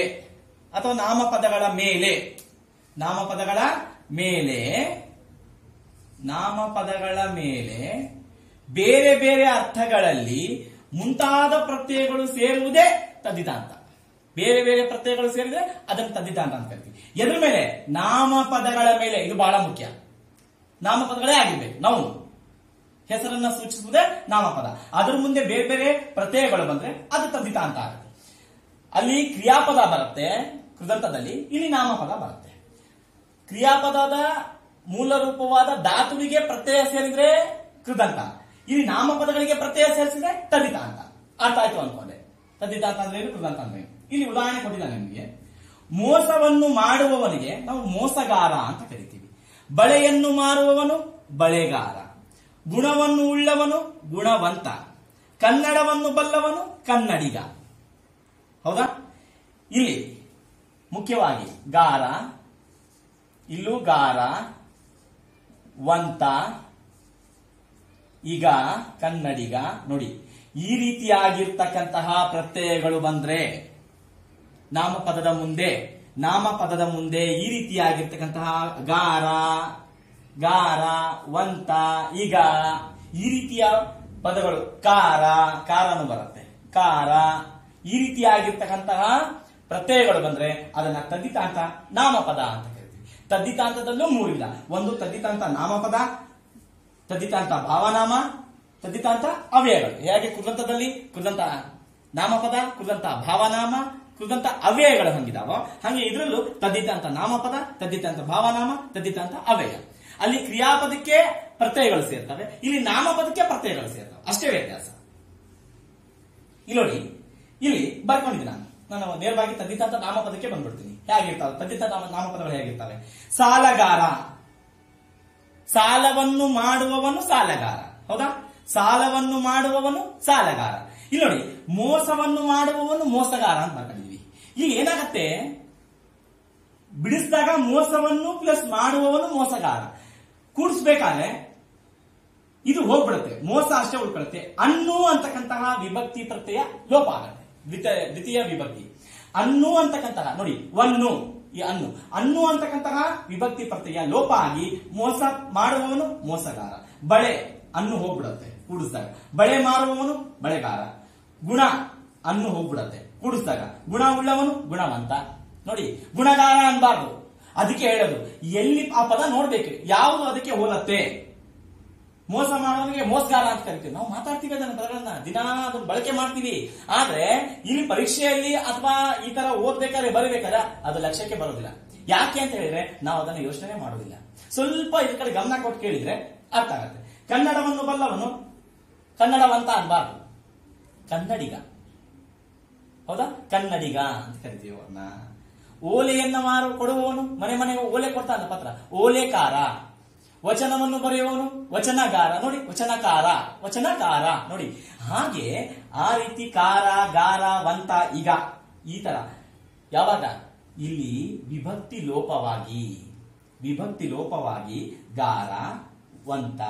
[SPEAKER 1] ಅಥವಾ ನಾಮಪದಗಳ ಮೇಲೆ. ನಾಮಪದಗಳ ಮೇಲೆ. ನಾಮಪದಗಳ ಮೇಲೆ ಬೇರೆ ಬೇರೆ ಅರ್ಥಗಳಲ್ಲಿ ಮುಂತಾದ ಪ್ರತ್ಯಯಗಳು ಸೇರುವುದೇ ತದ್ದಿತಾಂತ. ಬೇರೆ ಬೇರೆ ಪ್ರತ್ಯಯಗಳು ಸೇರಿದ್ರೆ ಅದನ್ನು ತದ್ದಿತಾಂತ ಅಂತ ಕರಿತೀವಿ. ಎದ್ರ ಮೇಲೆ? ನಾಮಪದಗಳ ಮೇಲೆ. ಇದು ಬಹಳ ಮುಖ್ಯ. ನಾಮಪದಗಳೇ ಆಗಿರ್ಬೇಕು. ನಾವು ಹೆಸರನ್ನ ಸೂಚಿಸುವುದೇ ನಾಮಪದ. ಅದ್ರ ಮುಂದೆ ಬೇರೆ ಬೇರೆ ಪ್ರತ್ಯಯಗಳು ಬಂದ್ರೆ ಅದು ತದ್ದಿತಾಂತ ಆಗುತ್ತೆ. ಅಲ್ಲಿ ಕ್ರಿಯಾಪದ ಬರುತ್ತೆ, ಕೃದಂತದಲ್ಲಿ ಇಲ್ಲಿ ನಾಮಪದ ಬರುತ್ತೆ. ಕ್ರಿಯಾಪದದ ಮೂಲ ರೂಪವಾದ ಧಾತುವಿಗೆ ಪ್ರತ್ಯಯ ಸೇರಿದ್ರೆ ಕೃದಂತ. ಇಲ್ಲಿ ನಾಮಪದಗಳಿಗೆ ಪ್ರತ್ಯಯ ಸೇರಿಸಿದ್ರೆ ತದಿತ ಅಂತ. ಅರ್ಥ ಆಯ್ತು ಅನ್ಕೊಂಡೆ. ತದಿತ ಅಂತ ಅಂದ್ರೆ ಕೃದಂತ ಅಂದ್ರೆ? ಇಲ್ಲಿ ಉದಾಹರಣೆ ಕೊಟ್ಟಿದ್ದಾನೆ ನಿಮಗೆ. ಮೋಸವನ್ನು ಮಾಡುವವನಿಗೆ ನಾವು ಮೋಸಗಾರ ಅಂತ ಕರಿತೀವಿ. ಬಳೆಯನ್ನು ಮಾರುವವನು ಬಳೆಗಾರ ಗುಣವನ್ನು ಉಳ್ಳವನು ಗುಣವಂತ, ಕನ್ನಡವನ್ನು ಬಲ್ಲವನು ಕನ್ನಡಿಗ. ಹೌದಾ? ಇಲ್ಲಿ ಮುಖ್ಯವಾಗಿ ಗಾರ, ಇಲ್ಲೂ ಗಾರ, ವಂತ, ಈಗ, ಕನ್ನಡಿಗ. ನೋಡಿ, ಈ ರೀತಿಯಾಗಿರ್ತಕ್ಕಂತಹ ಪ್ರತ್ಯಯಗಳು ಬಂದ್ರೆ ನಾಮಪದದ ಮುಂದೆ ನಾಮಪದದ ಮುಂದೆ ಈ ರೀತಿಯಾಗಿರ್ತಕ್ಕಂತಹ ಗಾರ ಗಾರ, ವಂತ, ಈಗ ಈ ರೀತಿಯ ಪದಗಳು ಕಾರ, ಕಾರನು ಬರುತ್ತೆ. ಕಾರ, ಈ ರೀತಿಯಾಗಿರ್ತಕ್ಕಂತಹ ಪ್ರತ್ಯಯಗಳು ಬಂದ್ರೆ ಅದನ್ನ ತದ್ದಿತಾಂತ ನಾಮಪದ ಅಂತ ಕರಿತೀವಿ. ತದ್ದಿತಾಂತದಲ್ಲೂ ಮೂರಿಲ್ಲ ಒಂದು ತದ್ದಿತಾಂತ ನಾಮಪದ, ತದ್ದಿತಾಂತ ಭಾವನಾಮ, ತದ್ದಿತಾಂತ ಅವ್ಯಯಗಳು. ಹೇಗೆ ಕೃದಂತದಲ್ಲಿ ಕೃದಂತ ನಾಮಪದ ಕೃದಂತ ಭಾವನಾಮ ಕೃದಂತ ಅವ್ಯಯಗಳು ಹಂಗಿದಾವೋ, ಹಾಗೆ ಇದರಲ್ಲೂ ತದ್ದಿತಾಂತ ನಾಮಪದ, ತದ್ದಿತಾಂತ ಭಾವನಾಮ, ತದ್ದಿತಾಂತ ಅವ್ಯಯ. ಅಲ್ಲಿ ಕ್ರಿಯಾಪದಕ್ಕೆ ಪ್ರತ್ಯಯಗಳು ಸೇರ್ತವೆ, ಇಲ್ಲಿ ನಾಮಪದಕ್ಕೆ ಪ್ರತ್ಯಯಗಳು ಸೇರ್ತವೆ. ಅಷ್ಟೇ ವ್ಯತ್ಯಾಸ. ಇಲ್ಲಿ ಇಲ್ಲಿ ಬರ್ಕೊಂಡಿದ್ದೀನಿ ನಾನು. ನಾನು ನೇರವಾಗಿ ತದ್ದಿತಾಂತ ನಾಮಪದಕ್ಕೆ ಬಂದ್ಬಿಡ್ತೀನಿ. ಹೇಗಿರ್ತಾವೆ? ತದ್ದಿತ ನಾಮ- ನಾಮಪದಗಳು ಹೇಗಿರ್ತವೆ? ಸಾಲಗಾರ. ಸಾಲವನ್ನು ಮಾಡುವವನು ಸಾಲಗಾರ. ಹೌದಾ? ಸಾಲವನ್ನು ಮಾಡುವವನು ಸಾಲಗಾರ. ಇಲ್ಲಿ ಮೋಸವನ್ನು ಮಾಡುವವನು ಮೋಸಗಾರ ಅಂತ ಬರ್ಕೊಂಡಿದ್ವಿ. ಈಗ ಏನಾಗತ್ತೆ? ಬಿಡಿಸಿದಾಗ ಮೋಸವನ್ನು ಪ್ಲಸ್ ಮಾಡುವವನು ಮೋಸಗಾರ. ಕೂಡಿಸ್ಬೇಕಾದ್ರೆ ಇದು ಹೋಗ್ಬಿಡುತ್ತೆ. ಮೋಸ ಅಷ್ಟೇ ಉಳ್ಕೊಳುತ್ತೆ. ಅನ್ನು ಅಂತಕ್ಕಂತಹ ವಿಭಕ್ತಿ ಪ್ರತ್ಯಯ ಲೋಪ ಆಗುತ್ತೆ. ದ್ವಿತೀಯ ವಿಭಕ್ತಿ. ಅನ್ನು ಅಂತಕ್ಕಂತಹ, ನೋಡಿ, ಒನ್ನು, ಈ ಅನ್ನು. ಅನ್ನು ಅಂತಕ್ಕಂತಹ ವಿಭಕ್ತಿ ಪ್ರತ್ಯಯ ಲೋಪ ಆಗಿ ಮೋಸ ಮಾಡುವವನು ಮೋಸಗಾರ. ಬಳೆ, ಅನ್ನು ಹೋಗ್ಬಿಡುತ್ತೆ, ಕೂಡಿಸಿದಾಗ. ಬಳೆ ಮಾರುವವನು ಬಳೆಗಾರ. ಗುಣ, ಅನ್ನು ಹೋಗ್ಬಿಡುತ್ತೆ, ಕೂಡಿಸಿದಾಗ. ಗುಣ ಉಳ್ಳವನು ಗುಣವಂತ. ನೋಡಿ, ಗುಣಗಾರ ಅನ್ಬಾರ್ದು. ಅದಕ್ಕೆ ಹೇಳೋದು, ಎಲ್ಲಿ ಆ ಪದ ನೋಡ್ಬೇಕು, ಯಾವುದು ಅದಕ್ಕೆ ಹೋಲತ್ತೆ? ಮೋಸ ಮಾಡೋನಿಗೆ ಮೋಸಗಾರ ಅಂತ ಕರಿತೀವಿ. ನಾವು ಮಾತಾಡ್ತೀವಿ ಅದನ್ನ ಪದಗಳನ್ನ ದಿನ ಅದನ್ನ ಬಳಕೆ ಮಾಡ್ತೀವಿ. ಆದ್ರೆ, ಇಲ್ಲಿ ಪರೀಕ್ಷೆಯಲ್ಲಿ ಅಥವಾ ಈ ತರ ಓದ್ಬೇಕಾದ್ರೆ, ಬರೀಬೇಕಾದ್ರೆ ಅದು ಲಕ್ಷ್ಯಕ್ಕೆ ಬರೋದಿಲ್ಲ. ಯಾಕೆ ಅಂತ ಹೇಳಿದ್ರೆ, ನಾವು ಅದನ್ನ ಯೋಚನೆ ಮಾಡೋದಿಲ್ಲ. ಸ್ವಲ್ಪ ಇದ್ರ ಕಡೆ ಗಮನ ಕೊಟ್ಟು ಕೇಳಿದ್ರೆ ಅರ್ಥ ಆಗತ್ತೆ. ಕನ್ನಡವನ್ನು ಬಲ್ಲವನು? ಕನ್ನಡವಂತ ಅನ್ಬಾರ್ದು. ಕನ್ನಡಿಗ. ಹೌದಾ? ಕನ್ನಡಿಗ ಅಂತ ಕರಿತೀವಿ ಅವ್ರನ್ನ. ಓಲೆಯನ್ನ ಮಾರು ಕೊಡುವವನು, ಮನೆ ಮನೆಗೆ ಓಲೆ ಕೊಡ್ತಾನೆ ಪತ್ರ. ಓಲೆಕಾರ. ವಚನವನ್ನು ಬರೆಯುವವನು, ವಚನಗಾರ. ನೋಡಿ, ವಚನಕಾರ ವಚನಕಾರ. ನೋಡಿ. ಹಾಗೆ ಆ ರೀತಿ ಕಾರ, ಗಾರ, ವಂತ ಈಗ ಈ ತರ. ಯಾವಾಗ? ಇಲ್ಲಿ ವಿಭಕ್ತಿ ಲೋಪವಾಗಿ ವಿಭಕ್ತಿ ಲೋಪವಾಗಿ ಗಾರ, ವಂತ,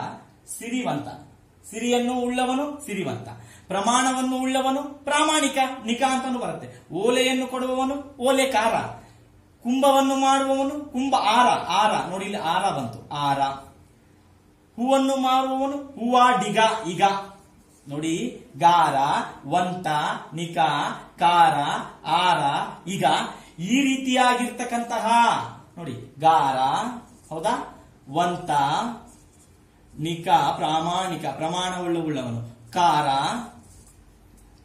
[SPEAKER 1] ಸಿರಿವಂತ. ಸಿರಿಯನ್ನು ಉಳ್ಳವನು ಸಿರಿವಂತ. ಪ್ರಮಾಣವನ್ನು ಉಳ್ಳವನು ಪ್ರಾಮಾಣಿಕ ನಿಕ ಅಂತಾನು ಬರುತ್ತೆ. ಓಲೆಯನ್ನು ಕೊಡುವವನು ಓಲೆಕಾರ. ಕುಂಭವನ್ನು ಮಾಡುವವನು ಕುಂಭ ಆರ. ಆರ. ನೋಡಿ ಇಲ್ಲಿ ಆರ ಬಂತು. ಆರ. ಹೂವನ್ನು ಮಾರುವವನು ಹೂವಾಡಿಗ ಇಗ. ನೋಡಿ, ಗಾರ, ವಂತ, ನಿಕ, ಕಾರ, ಆರ ಈಗ ಈ ರೀತಿಯಾಗಿರ್ತಕ್ಕಂತಹ, ನೋಡಿ, ಗಾರ, ಹೌದಾ? ವಂತ, ನಿಕ, ಪ್ರಾಮಾಣಿಕ, ಪ್ರಮಾಣವುಳ್ಳ ಉಳ್ಳವನು. ಕಾರ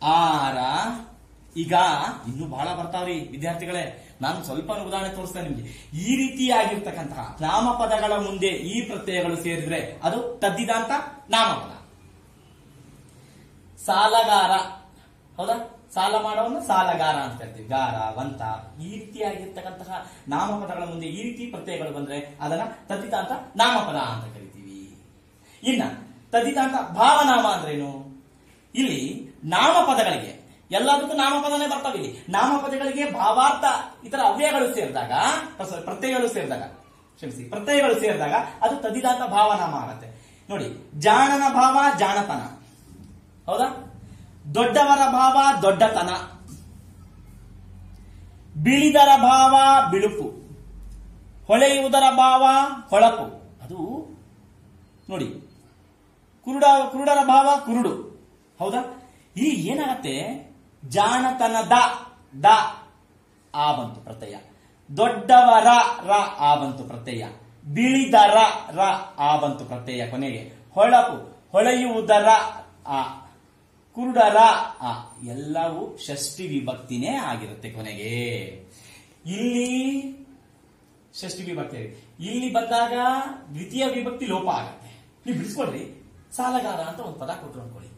[SPEAKER 1] ಆರ. ಈಗ ಇನ್ನು ಬಹಳ ಬರ್ತಾವ್ರಿ, ವಿದ್ಯಾರ್ಥಿಗಳೇ. ನಾನು ಸ್ವಲ್ಪ ಉದಾಹರಣೆ ತೋರಿಸ್ತೇನೆ ನಿಮಗೆ. ಈ ರೀತಿಯಾಗಿರ್ತಕ್ಕಂತಹ ನಾಮಪದಗಳ ಮುಂದೆ ಈ ಪ್ರತ್ಯಯಗಳು ಸೇರಿದ್ರೆ ಅದು ತದ್ದಿದಾಂತ ನಾಮಪದ. ಸಾಲಗಾರ. ಹೌದಾ? ಸಾಲ ಮಾಡೋವನ್ನ ಸಾಲಗಾರ ಅಂತ ಹೇಳ್ತೀವಿ. ಗಾರ, ವಂತ. ಈ ರೀತಿಯಾಗಿರ್ತಕ್ಕಂತಹ ನಾಮಪದಗಳ ಮುಂದೆ ಈ ರೀತಿ ಪ್ರತ್ಯಯಗಳು ಬಂದ್ರೆ ಅದನ್ನ ತದ್ದಿತಾಂತ ನಾಮಪದ ಅಂತ ಕರಿತೀವಿ. ಇನ್ನ ತದ್ದಿದಾಂತ ಭಾವನಾಮ ಅಂದ್ರೇನು? ಇಲ್ಲಿ ನಾಮಪದಗಳಿಗೆ. ಎಲ್ಲದಕ್ಕೂ ನಾಮಪದನೇ ಬರ್ತಾವೆ ನಾಮಪದಗಳಿಗೆ ಭಾವಾರ್ಥ ಇತರ ಅವ್ಯಯಗಳು ಸೇರಿದಾಗ ಪ್ರತ್ಯಯಗಳು ಸೇರಿದಾಗ, ಕ್ಷಮಿಸಿ, ಪ್ರತ್ಯಯಗಳು ಸೇರಿದಾಗ ಅದು ತದಿದಾತ ಭಾವನಾಮ ಆಗತ್ತೆ. ನೋಡಿ ಜಾಣನ ಭಾವ ಜಾಣತನ ಹೌದಾ? ದೊಡ್ಡವರ ಭಾವ, ದೊಡ್ಡತನ. ಬಿಳಿದರ ಭಾವ, ಬಿಳುಪು. ಹೊಳೆಯುವುದರ ಭಾವ, ಹೊಳಪು. ಅದು, ನೋಡಿ, ಕುರುಡ, ಕುರುಡರ ಭಾವ, ಕುರುಡು. ಹೌದಾ? ಇಲ್ಲಿ ಏನಾಗತ್ತೆ? ಜಾಣತನದ ದ ಆ ಬಂತು ಪ್ರತ್ಯಯ. ದೊಡ್ಡವರ, ರ, ಆ ಬಂತು ಪ್ರತ್ಯಯ. ಬಿಳಿದರ ರ ಆ ಬಂತು ಪ್ರತ್ಯಯ ಕೊನೆಗೆ. ಹೊಳಪು, ಹೊಳೆಯುವುದರ, ಆ, ಕುರುಡರ, ಆ, ಎಲ್ಲವೂ ಷಷ್ಠಿ ವಿಭಕ್ತಿನೇ ಆಗಿರುತ್ತೆ ಕೊನೆಗೆ. ಇಲ್ಲಿ, ಷಷ್ಠಿ ವಿಭಕ್ತಿ ಇಲ್ಲಿ ಬಂದಾಗ ದ್ವಿತೀಯ ವಿಭಕ್ತಿ ಲೋಪ ಆಗುತ್ತೆ. ನೀವು ಬಿಡಿಸ್ಕೊಳ್ರಿ. ಸಾಲಗಾರ ಅಂತ ಒಂದು ಪದ ಕೊಟ್ಟರು ಅನ್ಕೊಳ್ಳಿ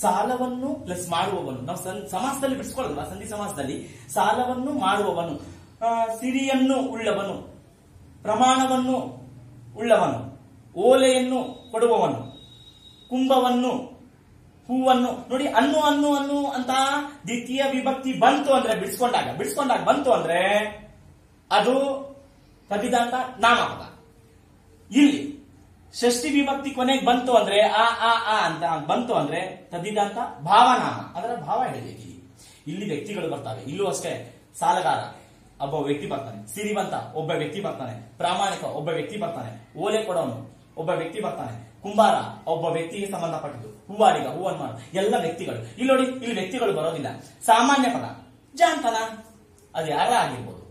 [SPEAKER 1] ಸಾಲವನ್ನು ಪ್ಲಸ್ ಮಾಡುವವನು. ನಾವು ಸಮಾಸದಲ್ಲಿ ಬಿಡಿಸ್ಕೊಳ್ಳೋದಿಲ್ಲ, ಸಂಧಿ ಸಮಾಸದಲ್ಲಿ ಸಾಲವನ್ನು ಮಾಡುವವನು. ಸಿರಿಯನ್ನು ಉಳ್ಳವನು, ಪ್ರಮಾಣವನ್ನು ಉಳ್ಳವನು, ಓಲೆಯನ್ನು ಕೊಡುವವನು, ಕುಂಭವನ್ನು, ಹೂವನ್ನು, ನೋಡಿ ಅನ್ನು ಅನ್ನು ಅನ್ನು ಅಂತ ದ್ವಿತೀಯ ವಿಭಕ್ತಿ ಬಂತು ಅಂದ್ರೆ ಬಿಡಿಸ್ಕೊಂಡಾಗ ಬಿಡಿಸ್ಕೊಂಡಾಗ ಬಂತು ಅಂದ್ರೆ ಅದು ಪ್ರತಿದಾಂತ ನಾಮಪದ. ಇಲ್ಲಿ ಷಷ್ಠಿ ವಿಭಕ್ತಿ ಕೊನೆಗೆ ಬಂತು ಅಂದ್ರೆ ಆ ಆ ಆ ಅಂತ ಬಂತು ಅಂದ್ರೆ ತದ್ದಿದಂತ ಭಾವನಾಮ. ಅದರ ಭಾವ ಹೇಳಬೇಕು ಇಲ್ಲಿ. ಇಲ್ಲಿ ವ್ಯಕ್ತಿಗಳು ಬರ್ತಾವೆ. ಇಲ್ಲೂ ಅಷ್ಟೇ ಸಾಲಗಾರ ಒಬ್ಬ ವ್ಯಕ್ತಿ ಬರ್ತಾನೆ. ಸಿರಿವಂತ ಒಬ್ಬ ವ್ಯಕ್ತಿ ಬರ್ತಾನೆ. ಪ್ರಾಮಾಣಿಕ ಒಬ್ಬ ವ್ಯಕ್ತಿ ಬರ್ತಾನೆ. ಓಲೆ ಕೊಡೋನು ಒಬ್ಬ ವ್ಯಕ್ತಿ ಬರ್ತಾನೆ. ಕುಂಬಾರ ಒಬ್ಬ ವ್ಯಕ್ತಿಗೆ ಸಂಬಂಧಪಟ್ಟಿದ್ದು. ಹೂವಾಡಿಗ ಹೂವನ್ನು ಮಾಡ. ಎಲ್ಲ ವ್ಯಕ್ತಿಗಳು. ಇಲ್ಲಿ ನೋಡಿ, ಇಲ್ಲಿ ವ್ಯಕ್ತಿಗಳು ಬರೋದಿಲ್ಲ. ಸಾಮಾನ್ಯ ಪದ. ಜಾಂತನ. ಅದು ಯಾರ ಆಗಿರ್ಬೋದು.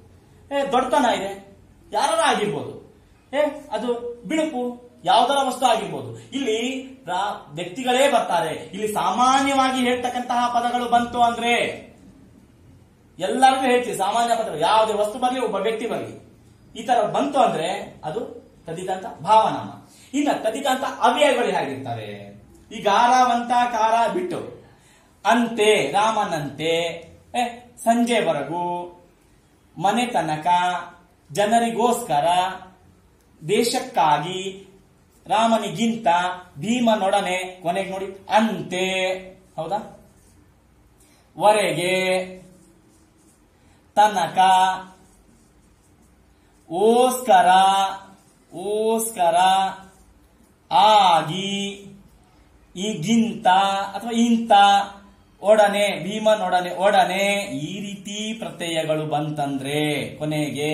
[SPEAKER 1] ಏ, ದೊಡ್ಡತನ ಇದೆ. ಯಾರ ಆಗಿರ್ಬೋದು. ಏ, ಅದು ಬಿಳುಪು. ಯಾವುದರ ವಸ್ತು ಆಗಿರ್ಬೋದು. ಇಲ್ಲಿ ವ್ಯಕ್ತಿಗಳೇ ಬರ್ತಾರೆ. ಇಲ್ಲಿ ಸಾಮಾನ್ಯವಾಗಿ ಹೇಳ್ತಕ್ಕಂತಹ ಪದಗಳು ಬಂತು ಅಂದ್ರೆ ಎಲ್ಲರಿಗೂ ಹೇಳ್ತೀವಿ, ಸಾಮಾನ್ಯ ಪದಗಳು. ಯಾವುದೇ ವಸ್ತು ಬರಲಿ, ಒಬ್ಬ ವ್ಯಕ್ತಿ ಬರಲಿ. ಈ ತರ ಬಂತು ಅಂದ್ರೆ ಅದು ತದಿದಂತ ಭಾವನಾಮ. ಇನ್ನ ತದಿದಂತ ಅವ್ಯಯಗಳು ಹೇಗಿರ್ತಾರೆ ಈ ಗಾರಾವಂತ ಕಾರ ಬಿಟ್ಟು. ಅಂತೆ, ರಾಮನಂತೆ ಸಂಜೆವರೆಗೂ ಮನೆ ತನಕ, ಜನರಿಗೋಸ್ಕರ, ದೇಶಕ್ಕಾಗಿ ರಾಮನಿಗಿಂತ ಭೀಮನೊಡನೆ ಕೊನೆಗೆ ನೋಡಿ ಅಂತೆ. ಹೌದಾ? ವರೆಗೆ ತನಕ ಓಸ್ಕರ ಓಸ್ಕರ ಆಗಿ ಈಗಿಂತ ಅಥವಾ ಇಂತ ಒಡನೆ ಭೀಮನೊಡನೆ ಒಡನೆ ಈ ರೀತಿ ಪ್ರತ್ಯಯಗಳು ಬಂತಂದ್ರೆ ಕೊನೆಗೆ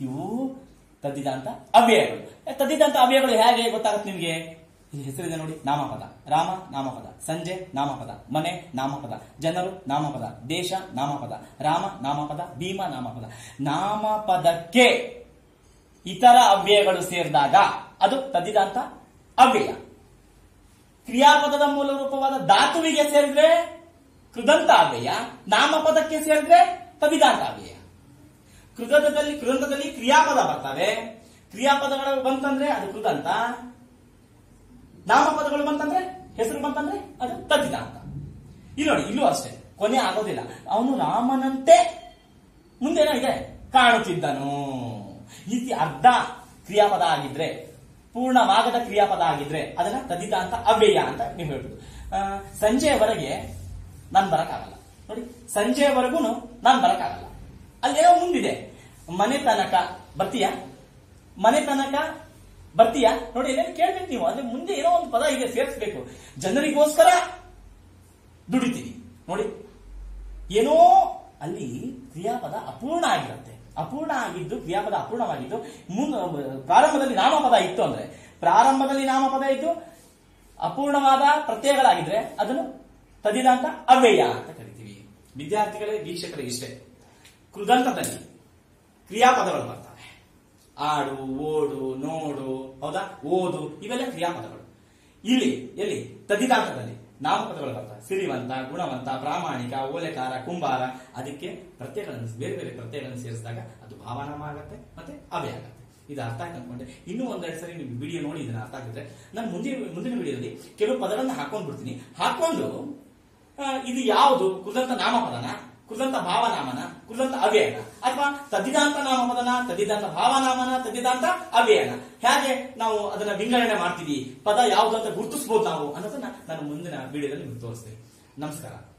[SPEAKER 1] ಇವು ತದ್ದಿದಂತ ಅವ್ಯಯಗಳು. ಏ, ತದ್ದಿದಂತ ಅವ್ಯಗಳು ಹೇಗೆ ಗೊತ್ತಾಗುತ್ತೆ ನಿಮಗೆ? ಹೆಸರಿದೆ ನೋಡಿ, ನಾಮಪದ. ರಾಮ, ನಾಮಪದ. ಸಂಜೆ, ನಾಮಪದ. ಮನೆ, ನಾಮಪದ. ಜನರು, ನಾಮಪದ. ದೇಶ, ನಾಮಪದ. ರಾಮ, ನಾಮಪದ. ಭೀಮ, ನಾಮಪದ. ನಾಮಪದಕ್ಕೆ ಇತರ ಅವ್ಯಯಗಳು ಸೇರಿದಾಗ ಅದು ತದ್ದಿದಂತ ಅವ್ಯಯ. ಕ್ರಿಯಾಪದದ ಮೂಲ ರೂಪವಾದ ಧಾತುವಿಗೆ ಸೇರಿದ್ರೆ ಕೃದಂತ ಅವ್ಯಯ, ನಾಮಪದಕ್ಕೆ ಸೇರಿದ್ರೆ ತದಿದಾಂತ ಅವ್ಯಯ. ಕೃದಂತದಲ್ಲಿ ಕೃದಂತದಲ್ಲಿ ಕ್ರಿಯಾಪದ ಬರ್ತವೆ. ಕ್ರಿಯಾಪದಗಳು ಬಂತಂದ್ರೆ ಅದು ಕೃದಂತ ನಾಮಪದಗಳು ಬಂತಂದ್ರೆ ಹೆಸರು ಬಂತಂದ್ರೆ ಅದು ತದ್ದಿದಾಂತ ಇಲ್ಲಿ ನೋಡಿ, ಇಲ್ಲೂ ಅಷ್ಟೇ, ಕೊನೆ ಆಗೋದಿಲ್ಲ. ಅವನು ರಾಮನಂತೆ ಮುಂದೇನೋ ಇದೆ? ಕಾಣುತ್ತಿದ್ದನು. ರೀತಿ ಅರ್ಧ ಕ್ರಿಯಾಪದ ಆಗಿದ್ರೆ, ಪೂರ್ಣವಾಗದ ಕ್ರಿಯಾಪದ ಆಗಿದ್ರೆ ಅದನ್ನ ತದ್ದಿತ ಅಂತ ಅವ್ಯಯ ಅಂತ ನೀವು ಹೇಳ್ಬೋದು. ಸಂಜೆಯವರೆಗೆ ನಾನು ಬರಕಾಗಲ್ಲ ನೋಡಿ ಸಂಜೆಯವರೆಗೂ ನಾನು ಬರಕ್ಕಾಗಲ್ಲ. ಅಲ್ಲೇನೋ ಮುಂದಿದೆ. ಮನೆ ತನಕ ಬರ್ತೀಯಾ? ಮನೆ ತನಕ ಬರ್ತೀಯಾ? ನೋಡಿ ಏನೇನು ಕೇಳ್ಬೇಕು ನೀವು. ಅಂದ್ರೆ ಮುಂದೆ ಏನೋ ಒಂದು ಪದ ಇದೆ ಸೇರಿಸ್ಬೇಕು. ಜನರಿಗೋಸ್ಕರ ದುಡಿತೀವಿ. ನೋಡಿ, ಏನೋ ಅಲ್ಲಿ ಕ್ರಿಯಾಪದ ಅಪೂರ್ಣ ಆಗಿರುತ್ತೆ. ಅಪೂರ್ಣ ಆಗಿದ್ದು, ಕ್ರಿಯಾಪದ ಅಪೂರ್ಣವಾಗಿದ್ದು ಮುಂದ ಪ್ರಾರಂಭದಲ್ಲಿ ನಾಮಪದ ಇತ್ತು ಅಂದ್ರೆ, ಪ್ರಾರಂಭದಲ್ಲಿ ನಾಮಪದ ಇದ್ದು, ಅಪೂರ್ಣವಾದ ಪ್ರತ್ಯಯಗಳಾಗಿದ್ರೆ ಅದನ್ನು ತದಿನಾಂತ ಅವ್ಯಯ ಅಂತ ಕರಿತೀವಿ. ವಿದ್ಯಾರ್ಥಿಗಳೇ, ವೀಕ್ಷಕರೇ ಇಷ್ಟೇ. ಕೃದಂತದಲ್ಲಿ ಕ್ರಿಯಾಪದಗಳು ಬರ್ತವೆ ಆಡು, ಓಡು, ನೋಡು, ಹೌದಾ? ಓದು, ಇವೆಲ್ಲ ಕ್ರಿಯಾಪದಗಳು. ಇಲ್ಲಿ, ಎಲ್ಲಿ? ತದಿತಾರ್ಥದಲ್ಲಿ ನಾಮಪದಗಳು ಬರ್ತವೆ. ಸಿರಿವಂತ, ಗುಣವಂತ, ಪ್ರಾಮಾಣಿಕ, ಓಲೆಕಾರ, ಕುಂಬಾರ. ಅದಕ್ಕೆ ಪ್ರತ್ಯಯಗಳನ್ನು ಬೇರೆ ಬೇರೆ ಪ್ರತ್ಯಯಗಳನ್ನು ಸೇರಿಸಿದಾಗ ಅದು ಭಾವನಾಮ ಆಗತ್ತೆ ಮತ್ತೆ ಅವೇ ಆಗತ್ತೆ. ಇದು ಅರ್ಥ ಅನ್ಕೊಂಡೆ. ಇನ್ನೂ ಒಂದೆರಡು ಸರಿ ನೀವು ವಿಡಿಯೋ ನೋಡಿ, ಇದನ್ನ ಅರ್ಥ ಆಗಿದ್ರೆ ನಾನು ಮುಂದಿನ ಮುಂದಿನ ವಿಡಿಯೋದಲ್ಲಿ ಕೆಲವು ಪದಗಳನ್ನು ಹಾಕೊಂಡ್ಬಿಡ್ತೀನಿ ಹಾಕೊಂಡು ಇದು ಯಾವುದು? ಕೃದಂತ ನಾಮಪದನ? ಕೃದಂತ ಭಾವನಾಮನ ಕುಲ್ಲಂತ ಅವ್ಯಯನ. ಅಥವಾ ತದ್ದಿದಾಂತ ನಾಮಪದನ ತದ್ದಿದಾಂತ ಭಾವನಾಮನ ತದ್ದಿದಾಂತ ಅವ್ಯಯನ. ಹೇಗೆ ನಾವು ಅದನ್ನ ವಿಂಗಡಣೆ ಮಾಡ್ತೀವಿ? ಪದ ಯಾವುದು ಅಂತ ಗುರುತಿಸಬಹುದು ನಾವು ಅನ್ನೋದನ್ನ ನಾನು ಮುಂದಿನ ವಿಡಿಯೋದಲ್ಲಿ ನಿಮ್ಗೆ ತೋರಿಸ್ತೇನೆ. ನಮಸ್ಕಾರ.